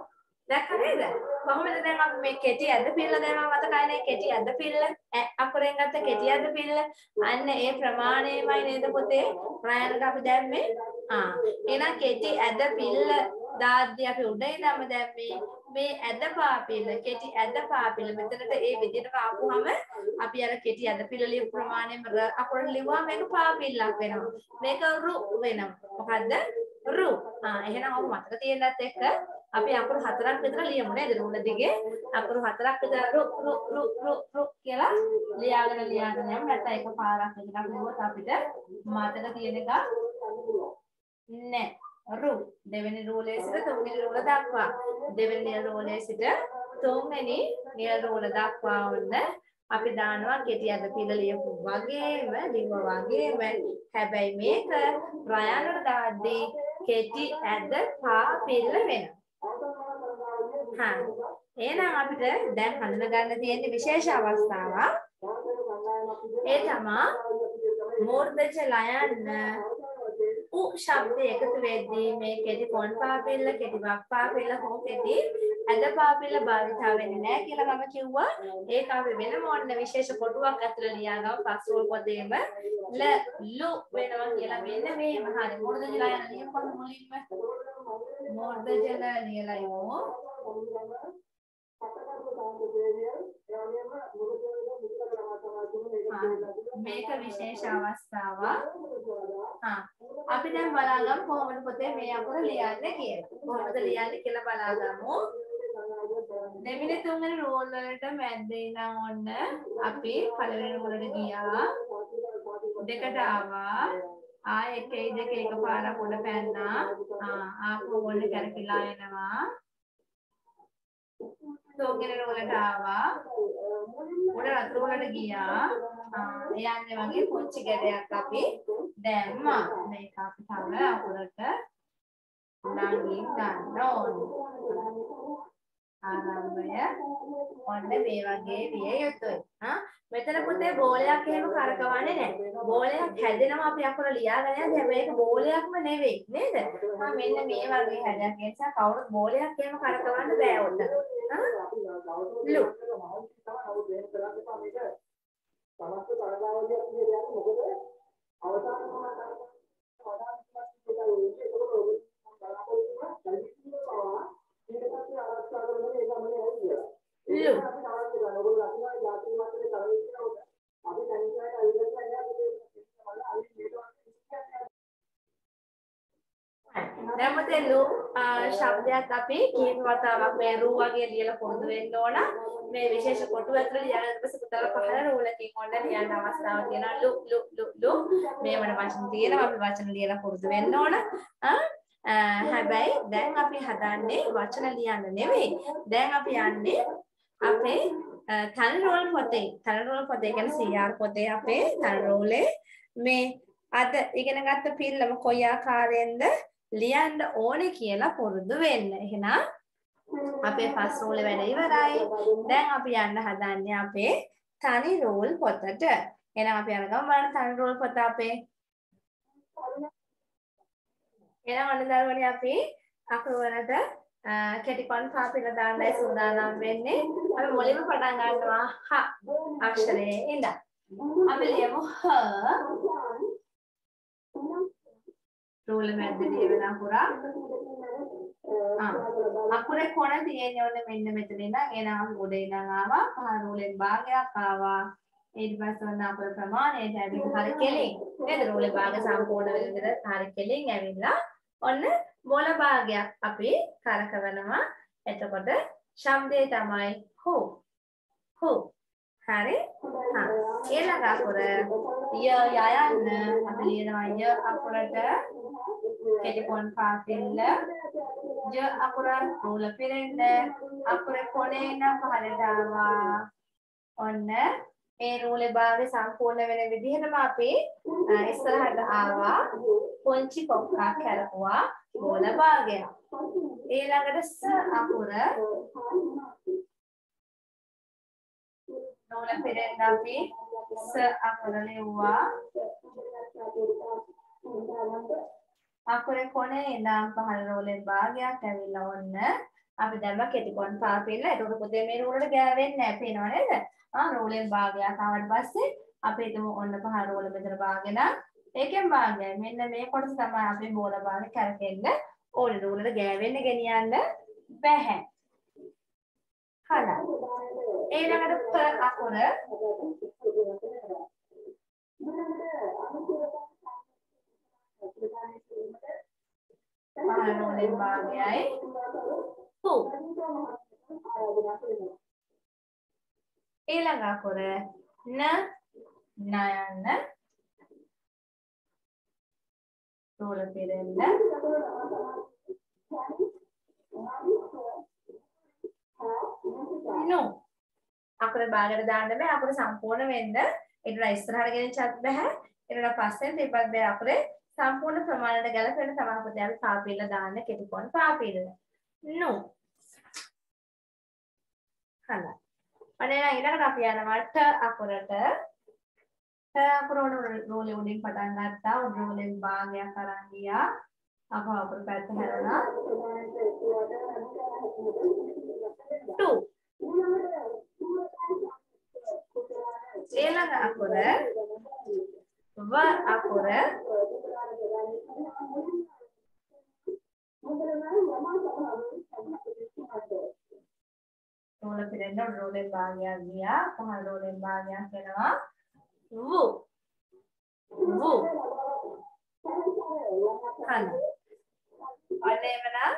දැක්ක නේද කොහොමද දැන් අපි මේ කෙටි ඇද පිල්ල දැනව මතකයිනේ කෙටි ඇද පිල්ල? අකුරෙන් ගත්ත කෙටි ඇද පිල්ල? අන්න ඒ ප්‍රමාණයමයි නේද පුතේ? රයනට අපි දැම්මේ? ආ. එහෙනම් කෙටි ඇද පිල්ල දාද්දී අපි උඩ ඉඳන්ම දැම්මේ මේ ඇද පාපිල්ල කෙටි ඇද පාපිල්ල මෙතනට ඒ විදිහටම ආපුවම අපි අර කෙටි ඇද පිල්ල ලියපු ප්‍රමාණයම අකුරට ලිව්වම මේක පාපිල්ලක් වෙනවා. මේක රු වෙනවා. මොකද්ද? රු. ආ එහෙනම් ඔබ මතක තියෙන්නත් එක්ක අපි අකුරු හතරක් විතර ලියමු නේද? රුල දිගේ අකුරු හතරක් විතර රු රු රු රු රු කියලා ලියාගෙන ලියාගෙන යමු. නැත්නම් එක පාරක් එකක් ලියුවොත් අපිට මතක තියෙන එක නෑ රු දෙවෙනි රූලේ සිට තුන්වෙනි රූල දක්වා. දෙවෙනි රූලේ සිට තුන්වෙනි නියල් රූල දක්වා වන්න අපි දානවා කෙටි අද පිළ ලියපු වගේම ලිව වගේම. හැබැයි මේක රයනට දාද්දී කෙටි ඇද පා පිළ වෙනවා. හරි. එහෙනම් අපිට දැන් හඳුන ගන්න තියෙන විශේෂ අවස්ථාවක්. ඒ තමා මූර්ධජ ලයන්න උ ශබ්දය එකතු වෙද්දී මේ කෙටි පොන් පාපිල්ල කෙටි වක් පාපිල්ල හෝ කෙටි ඇද පාපිල්ල භාවිතා වෙන්නේ නැහැ කියලා මම කිව්වා. ඒක අපි වෙනම ඔන්න විශේෂ කොටුවක් ඇතුළේ ලියාගම පස්වල් පොතේම ල ලු වෙනවා කියලා මෙන්න මේම හරි. මූර්ධජ ලයන්න ලියපුවම මුලින්ම මූර්ධජ ලියලා යමු. මේක විශේෂ අවස්ථාවක්. හා අපි දැන් බලාගමු කොහොමද පොතේ මේ අකුර ලියන්නේ කියලා. කොහොමද ලියන්නේ කියලා බලාගමු. දෙවෙනි තුන්වෙනි රෝල් වලට මැද්දේ ඉඳන් ඔන්න අපි පළවෙනි රෝලට ගියා. දෙකට ආවා. ආ එකයි දෙක එකපාරක් උඩ පැන්නා. ආ ආපහු ඔන්න කැරකිලා එනවා. තුන්වෙනි රෝලට ආවා. උඩ රතු රෝලට ගියා. යන්නේ වගේ පුංචි ගැටයක් අපි දැම්මා. මේක අපි තව අකුරට ළඟින් ගන්න ඕනේ. ආරම්භය ඔන්න මේ වගේ විය යුතුයි. හා මෙතන පුතේ බෝලයක් එහෙම කරකවන්නේ නැහැ. බෝලයක් හැදෙනවා අපි අකුර ලියාගෙන යද්දි හැබැයි ඒක බෝලයක්ම නෙවෙයි නේද? හා මෙන්න මේ වගේ හැඩයක් නිසා කවුරුත් බෝලයක් එහෙම කරකවන්න බෑ ඔන්න. හා ලු. සමස්ත තරගාවලියක් විදිහට යන්නේ මොකද අවසාන දැන් මතේ ලු ශබ්දයක් අපි කීප වතාවක් මේ රු වගේ ලියලා පුරුදු වෙන්න ඕන. මේ විශේෂ කොටු ඇතුළේ ලියන ඊට පස්සේ පුතල පහළ රූලකින් ඔන්න ලියන්න අවස්ථාවක් තියෙනවා. ලු ලු ලු ලු. මේ වල වචන තියෙනවා. අපි වචන ලියලා පුරුදු වෙන්න ඕන. හැබැයි දැන් අපි හදන්නේ වචන ලියන්න නෙවෙයි. දැන් අපි යන්නේ අපේ තන රෝල් පොතේ. තන රෝල් පොතේ කියන්නේ CR පොතේ අපේ තන රෝලේ. මේ අද ඉගෙන ගත්ත පිළිම කොයි ආකාරයෙන්ද? ලියන්න ඕනේ කියලා පුරුදු වෙන්න. එහෙනම් අපේ ෆස්ට් රූල් වැඩ ඉවරයි. දැන් අපි යන්න හදන්නේ අපේ තනි රූල් පොතට. එහෙනම් අපි අරගමු බලන්න තනි රූල් පොත අපේ. එහෙනම් අන්න දරුවනේ අපි අකුරු වලට කෙටි කොන් පාපිල දාන්නයි සූදානම් වෙන්නේ. අපි මුලින්ම පටන් ගන්නවා හ අක්ෂරයේ ඉඳන්. අපි ලියමු හ රූල මැද්දේ ලියවෙන අකුරා අකුරේ කොන තියෙන්නේ ඔන්න මෙන්න මෙතන ඉඳන් එනම් උඩ ඉඳන් ආවා. පහළ රූලෙන් භාගයක් ආවා. ඊට පස්සේ ඔන්න අකුර ප්‍රමාණයට ඇවිල්ලා හරි කෙලින්. නේද? රූලේ භාග සම්පූර්ණ වෙන විදිහට හරි කෙලින් ඇවිල්ලා ඔන්න මොළ භාගයක් අපි කරකවනවා. එතකොට ශබ්දේ තමයි හු. හු. හරි? හා. ඊළඟ අකුර ය යයන්න. අපි ලියනවා ය අකුරට කෙටිපොන් පාතිල්ල ය අකුර රූල පිරෙන්න අකුරේ කොනේ නම් පහළට ආවා. ඔන්න ඒ රූලේ භාගය සම්පූර්ණ වෙන විදිහටම අපි ඉස්සරහට ආවා. පොන්චි කොක්කක් කරපුවා ගෝල භාගයක් ඊළඟට ස අකුර නෝල පෙරෙන් අපි ස අකුර ලිව්වා. අකුරේ කොනේ ඉඳන් පහළ රෝලෙන් භාගයක් ඇවිල්ලා ඔන්න අපි දැම්ම කෙටිකොන් පාපෙල්ල ඒකට පොතේ මේ රෝලට ගෑවෙන්නේ නැහැ. පේනව නේද? ආ රෝලෙන් භාගයක් ආවට පස්සේ අපි හිතමු ඔන්න පහළ රෝල මෙතන භාගෙන ඒකෙන් භාගයයි. මෙන්න මේ කොටස තමයි අපි බෝල භාග කරකෙන්න ඕනේ. රෝලට ගෑවෙන්න ගෙනියන්න බැහැ. හරි ඊළඟට ප අකුර. පහළ රෝලෙන් භාගයයි. හු. ඊළඟ අකුර න නයන්න. රෝල පෙරෙන්න. නෝ අකුර භාගයට දාන්න බෑ. අකුර සම්පූර්ණ වෙන්න. ඊට ඉස්සරහට ගෙනිච්චත් බෑ. ඊට පස්සේ දෙපත් බෑ අකුරේ සම්පූර්ණ ප්‍රමාණයට ගැලපෙන සමාපදේ අපි පාපීල දාන්න කෙටිකොන් පාපීල. නෝ. හරි අනේ ඊළඟට අපි යනවා ට අකුරට. ට අකුර උඩ රෝලේ උඩින් පටන් ගත්තා. උඩ රෝලෙන් භාගයක් අරන් ගියා. අප අකුර පැත්ත හැරුණා 2 ඊළඟ අකුර. ව අකුර. රෝල පිරෙන්න රෝලෙන් භාගයක් ගියා පහළ රෝලෙන් භාගයක් වෙනවා වු වු හන අන්න එවනම්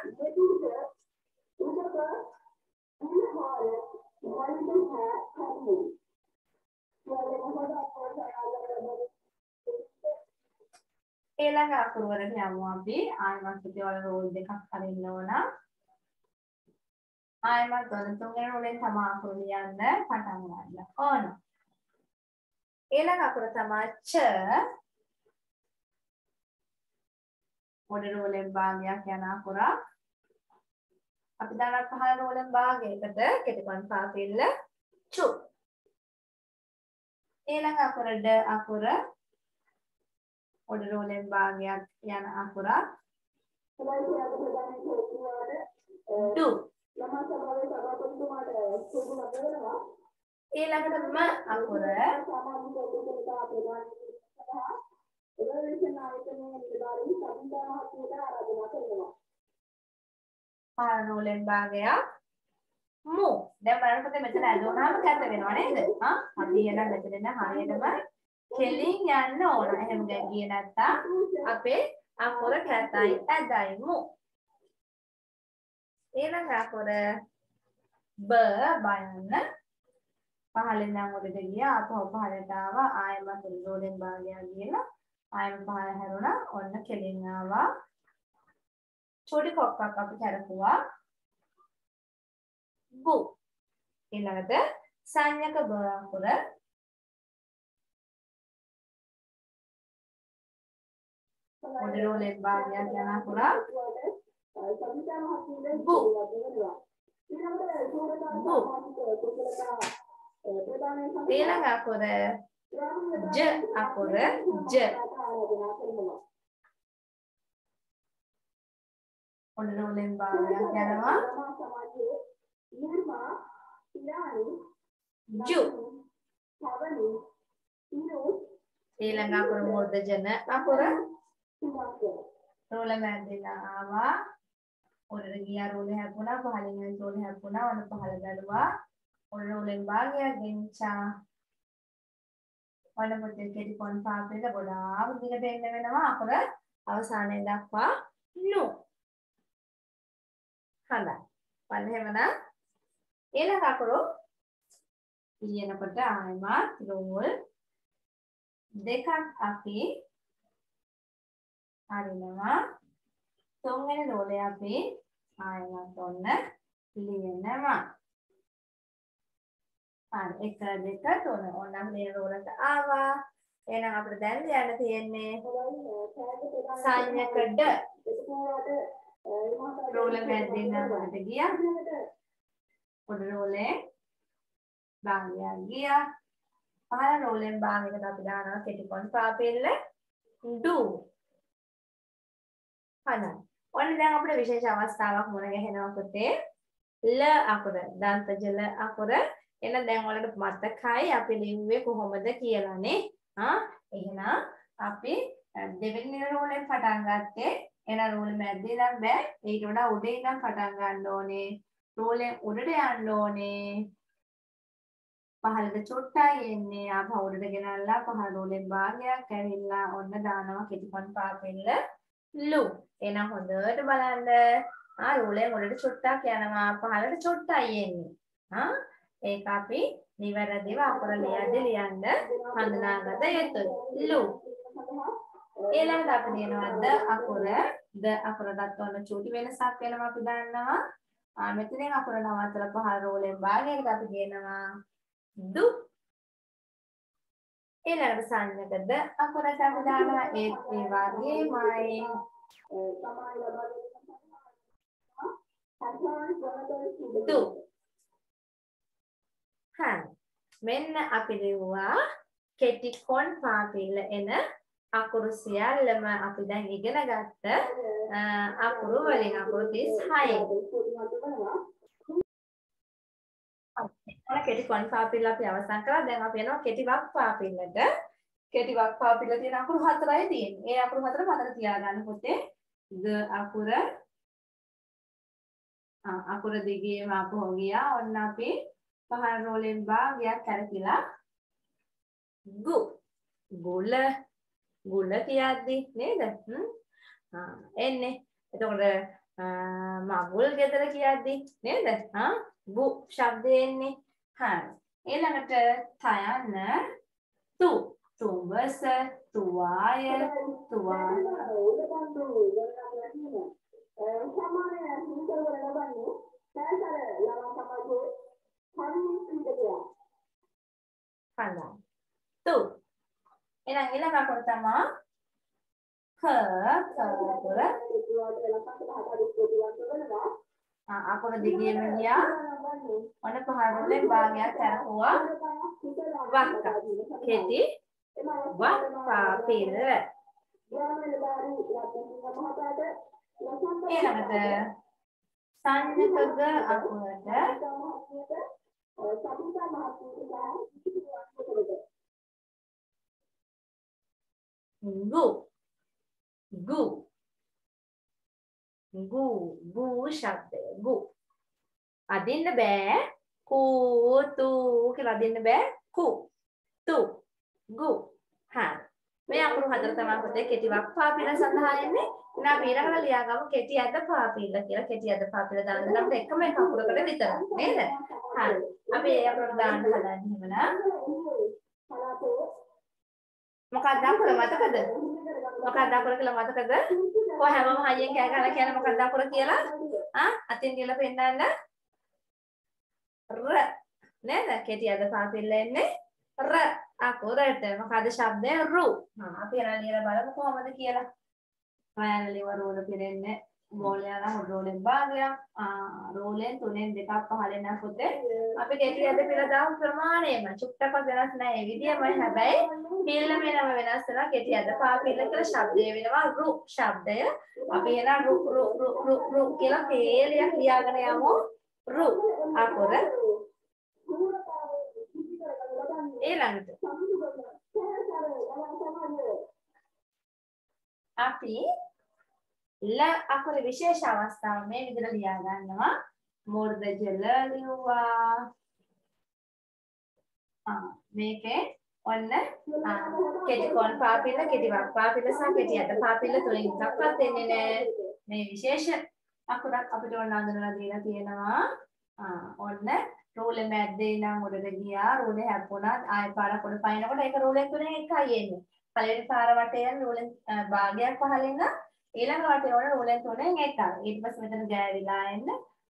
ඊළඟ අකුරු වලට යමු අපි. ආයමත් පිටවල රෝල් දෙකක් අරින්න ඕන. ආයමත් වල තුන්වෙනි රෝලෙන් තමයි අකුරු ලියන්න පටන් ගන්න ඕන. ඊළඟ අකුර තමයි ච. පොඩි රෝලෙන් භාගයක් යන අකුරක්. අපි දාන පහළ රෝලෙන් භාගයකට කෙටිපන් පාපෙල්ල චු. ඊළඟ අකුර ඩ අකුර පොඩි රෝලෙන් භාගයක් යන අකුරක්. ඩු ඊළඟට ම අකුර. පහළ රෝලෙන් භාගයක්. මු. දැන් බලනකොට මෙතන ඇදුණාම කැත වෙනවා නේද? ආ අපි එන මෙතන හරියටම කෙලින් යන්න ඕන. එහෙම ගියේ නැත්තම් අපේ අකුර කැතයි ඇදයි මු ඊළඟ අකුර බ බයන්න. පහළෙන් නම් උඩට ගියා. අපහු පහළට ආවා. ආයෙමත් රෝලෙන් භාගයක් ගියලා ආයෙම පහළ හැරුණා. ඔන්න කෙලින් ආවා. චොඩි කොක්කක් අපි කරපුවා. බු ඊළඟට සංඥක බ අකුර පොඩි රෝලෙන් භාගයක් යන අකුරක් බු බු ඊළඟ අකුර ජ අකුර ජ. පොඩි රෝලෙන් භාගයක් යනවා. ජු. ඊළඟ අකුර මූර්ධජන අකුර රෝල මැදිලා ආවා. උඩට ගියා රෝලේ හැප්පුණා පහලින් යන රෝලේ හැප්පුණා ඔන්න පහල බැලුවා. ඔන්න රෝලෙන් භාගයක් ගෙනිච්චා. ඔන්න පුතේ කෙටි කොන් පාපෙල ගොඩාක් දිගට එන්න වෙනවා. අකුර අවසානයේ දක්වා නු හොඳයි. බලන්න එහෙමනම් ඊළඟ අකුරු ලියනකොට ආයෙමත් රෝල් දෙකක් අපි අරිනවා. තුන්වෙනි රෝලේ අපි ආයෙමත් ඔන්න ලියනවා. හරි එක දෙක තුන. ඔන්න මේ රෝලට ආවා. එහෙනම් අපිට දැන් ලියන්න තියෙන්නේ සංඥකඩ රෝල මැද්දෙන් අපිට ගියා. පොඩ රෝලේ භාගයක් ගියා. පහළ රෝලෙන් භාගයකට අපි දානවා කෙටිකොන් පාපෙල්ල. ඩු හරි ඔන්න දැන් අපිට විශේෂ අවස්ථාවක් මුණ ගැහෙනවා පුතේ ල අකුර දන්තජ ල අකුර. එන දැන් වලට මතකයි අපි ලිව්වේ කොහොමද කියලානේ ආ එහෙනම් අපි දෙවෙනි රෝලෙන් පටන් ගත්තේ. එන රෝල මැද්දේ ඉඳන් බෑ. ඊට වඩා උඩේ ඉඳන් පටන් ගන්න ඕනේ. රෝලෙන් උඩට යන්න ඕනේ. පහළට චොට්ටයි එන්නේ. ආපහු උඩට ගෙනල්ලා පහළ රෝලෙන් භාගයක් ඇවිල්ලා ඔන්න දානවා කෙටිපන් පාපෙල්ල. ලු. එහෙනම් හොඳට බලන්න. ආ රෝලෙන් උඩට චොට්ටක් යනවා. පහළට චොට්ටයි එන්නේ. ආ ඒක අපි නිවැරදිව අකුර ලියද්දි ලියන්න හඳුනාගත යුතුයි. ලු. ඊළඟට අපි ලියනවා ද අකුර ද අකුරටත් ඔන්න චූටි වෙනසක් වෙනවා අපි දන්නවා. ආ මෙතනින් අකුර නවත්තලා පහළ රෝලෙන් භාගයකට අපි කියනවා දු. ඊළඟට සංඥකද අකුරට අපි දානවා ඒත් ඒ වගේමයි දු හරි මෙන්න අපි ලිව්වා කෙටි කොන් පාපිල්ල එන අකුරු සියල්ලම අපි දැන් ඉගෙන ගත්ත අකුරු වලින් අකුරු 36 ඔන්න කෙටි කොන් පාපිල්ල අපි අවසන් කරා දැන් අපි යනවා කෙටි වක් පාපිල්ලට කෙටි වක් පාපිල්ල තියෙන අකුරු හතරයි තියෙන්නේ. ඒ අකුරු හතර මතක තියාගන්න පුතේ. ද අකුර අකුර දිගේම අපහො ගියා ඔන්න අපි පහළ රෝලෙන් භාගයක් කරකිලා ගු. ගුල. ගුල කියද්දි නේද? එන්නේ. එතකොට මගුල් ගෙදර කියද්දි නේද? ගු ශබ්දය එන්නේ. හරි ඊළඟට තයන්න තු. තුඹස තුවාය තුවා හරි තු. එහෙනම් ඊළඟ අකුර තමයි ක කවුර අකුර දිගේම ගියා. ඔන්න පහරවලෙන් භාගයක් කරකුවා වක්ක. කෙටි. වක්කා පිර. ඊළඟට සංයකග අකුරට. ගු. ගු. ගු ගු ශබ්දය ගු. අදින්න බෑ කූ තු කියලා අදින්න බෑ කු. තු ගු. හරි මේ අකුරු හතර තමයි පුතේ කෙටි වක් පාපිල සඳහා එන්නේ. එහෙනම් අපි ඊළඟට ලියාගමු කෙටි අද පාපිල කියලා. කෙටි අද පාපිල දාන්න නම් අපිට එකම එක අකුරකට විතරයි නේද? හරි අපි ඒ අකුරට දාන්න හදන්නේ එහෙමනම්. මොකක්ද අකුර මතකද? මොකක්ද අකුර කියලා මතකද? කො හැමෝම හයියෙන් කෑ ගහලා කියන්නේ මොකක්ද අකුර කියලා? ආ? අතින් කියලා පෙන්නන්න. ර. නේද? කෙටි අද පාපිල්ල එන්නේ? ර. අකුරට. මොකද ශබ්දය? රු. අපි එන ලියලා බලමු කොහොමද කියලා. ඔයාලා ලියව රෝල පිරෙන්නේ. ගෝලයා රෝලෙන් භාගයක් රෝලෙන් තුනෙන් දෙකක් පහලෙන් පොතේ අපි කෙටි අද පිළ දාමු ප්‍රමාණයම චුට්ටක් වෙනස් නැහැ ඒ විදියමයි හැබැයි පිල්ල වෙනම වෙනස් වෙනවා කෙටි අද පාපිල්ල කියලා ශබ්දය වෙනවා රු ශබ්දය අපි එන රු රු රු රු රු කියලා පේලියක් ලියාගෙන යමු රු අකුර ඊළඟට අපි ල අකුර විශේෂ අවස්ථාව මේ විදිහට ලියා ගන්නවා. මුර්ධජ ල ලියුවා. ආ මේකේ ඔන්න කෙටි කොන් පාපිල්ල කෙටි වක් පාපිල්ල සහ කෙටි අත පාපිල්ල තුලින් එකක්වත් එන්නේ නැහැ. මේ විශේෂ අකුරක් අපිට ඔන්න අඳුනලා දීලා තියෙනවා. ආ ඔන්න රූලේ මැද්දේ ඉඳන් උඩට ගියා. රූලේ හැප්පුණා. ආයෙ පාරක් උඩ පයින්නකොට ඒක රූලෙන් තුනේ එකයි එන්නේ. පළවෙනි පාර වටේ යන රූලෙන් භාගයක් පහලින් ඊළඟ වටේ වල රූලෙන් තුනෙන් එකයි. ඊට පස්සේ මෙතන ගෑවිලා එන්න.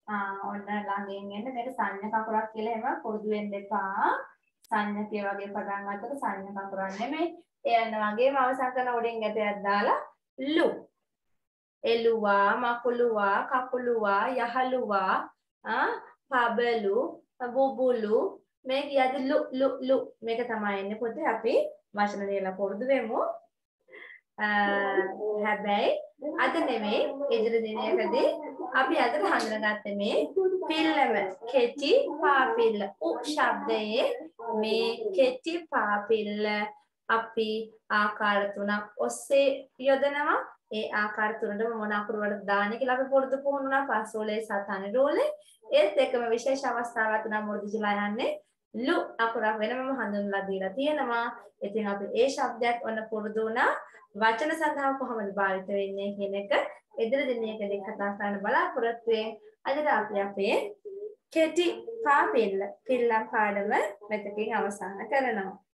ආ ඔන්න ළඟින් එන්න මේක සංඥා කකුරක් කියලා එහෙම පුරුදු වෙන්න එපා. සංඥකේ වගේ පටන් ගන්නකොට සංඥා කකුරක් නෙමෙයි. ඒ යන වගේම අවසන් කරන උඩින් ගැටයක් දාලා ලු. එළුවා, මකුළුවා, කකුළුවා, යහළුවා, ආ පබලු, බුබුලු මේ කියද්දි ලු ලු ලු මේක තමයි එන්නේ පොතේ අපි වචන ලියලා පුරුදු වෙමු. හැබැයි අද නෙමෙයි ඉදිරි දිනයකදී අපි අද හඳුනගත්තේ මේ පිල්ලම කෙටි පාපිල්ල උ ශබ්දයේ මේ කෙටි පාපිල්ල අපි ආකාර තුනක් ඔස්සේ යොදනවා ඒ ආකාර තුනටම මොන අකුරු වලට දාන්නේ කියලා අපි පුරුදු පුහුණුනා පස්වලේ සතන රෝලේ ඒත් එකම විශේෂ අවස්ථාවක් තුනක් මුරුදුජලා යන්නේ ලු අකුරක් වෙනමම හඳුන්වලා දීලා තියෙනවා. ඉතින් අපි ඒ ශබ්දයක් ඔන්න පුරුදු වුණා. වචන සඳහා කොහොමද භාවිත වෙන්නේ කියන එක ඉදිරි දිනයකදී කතා කරන්න බලාපොරොත්තු වෙමින් අද අපි අපේ කෙටි පාපිල්ල පිල්ලම් පාඩම මෙතකින් අවසන් කරනවා.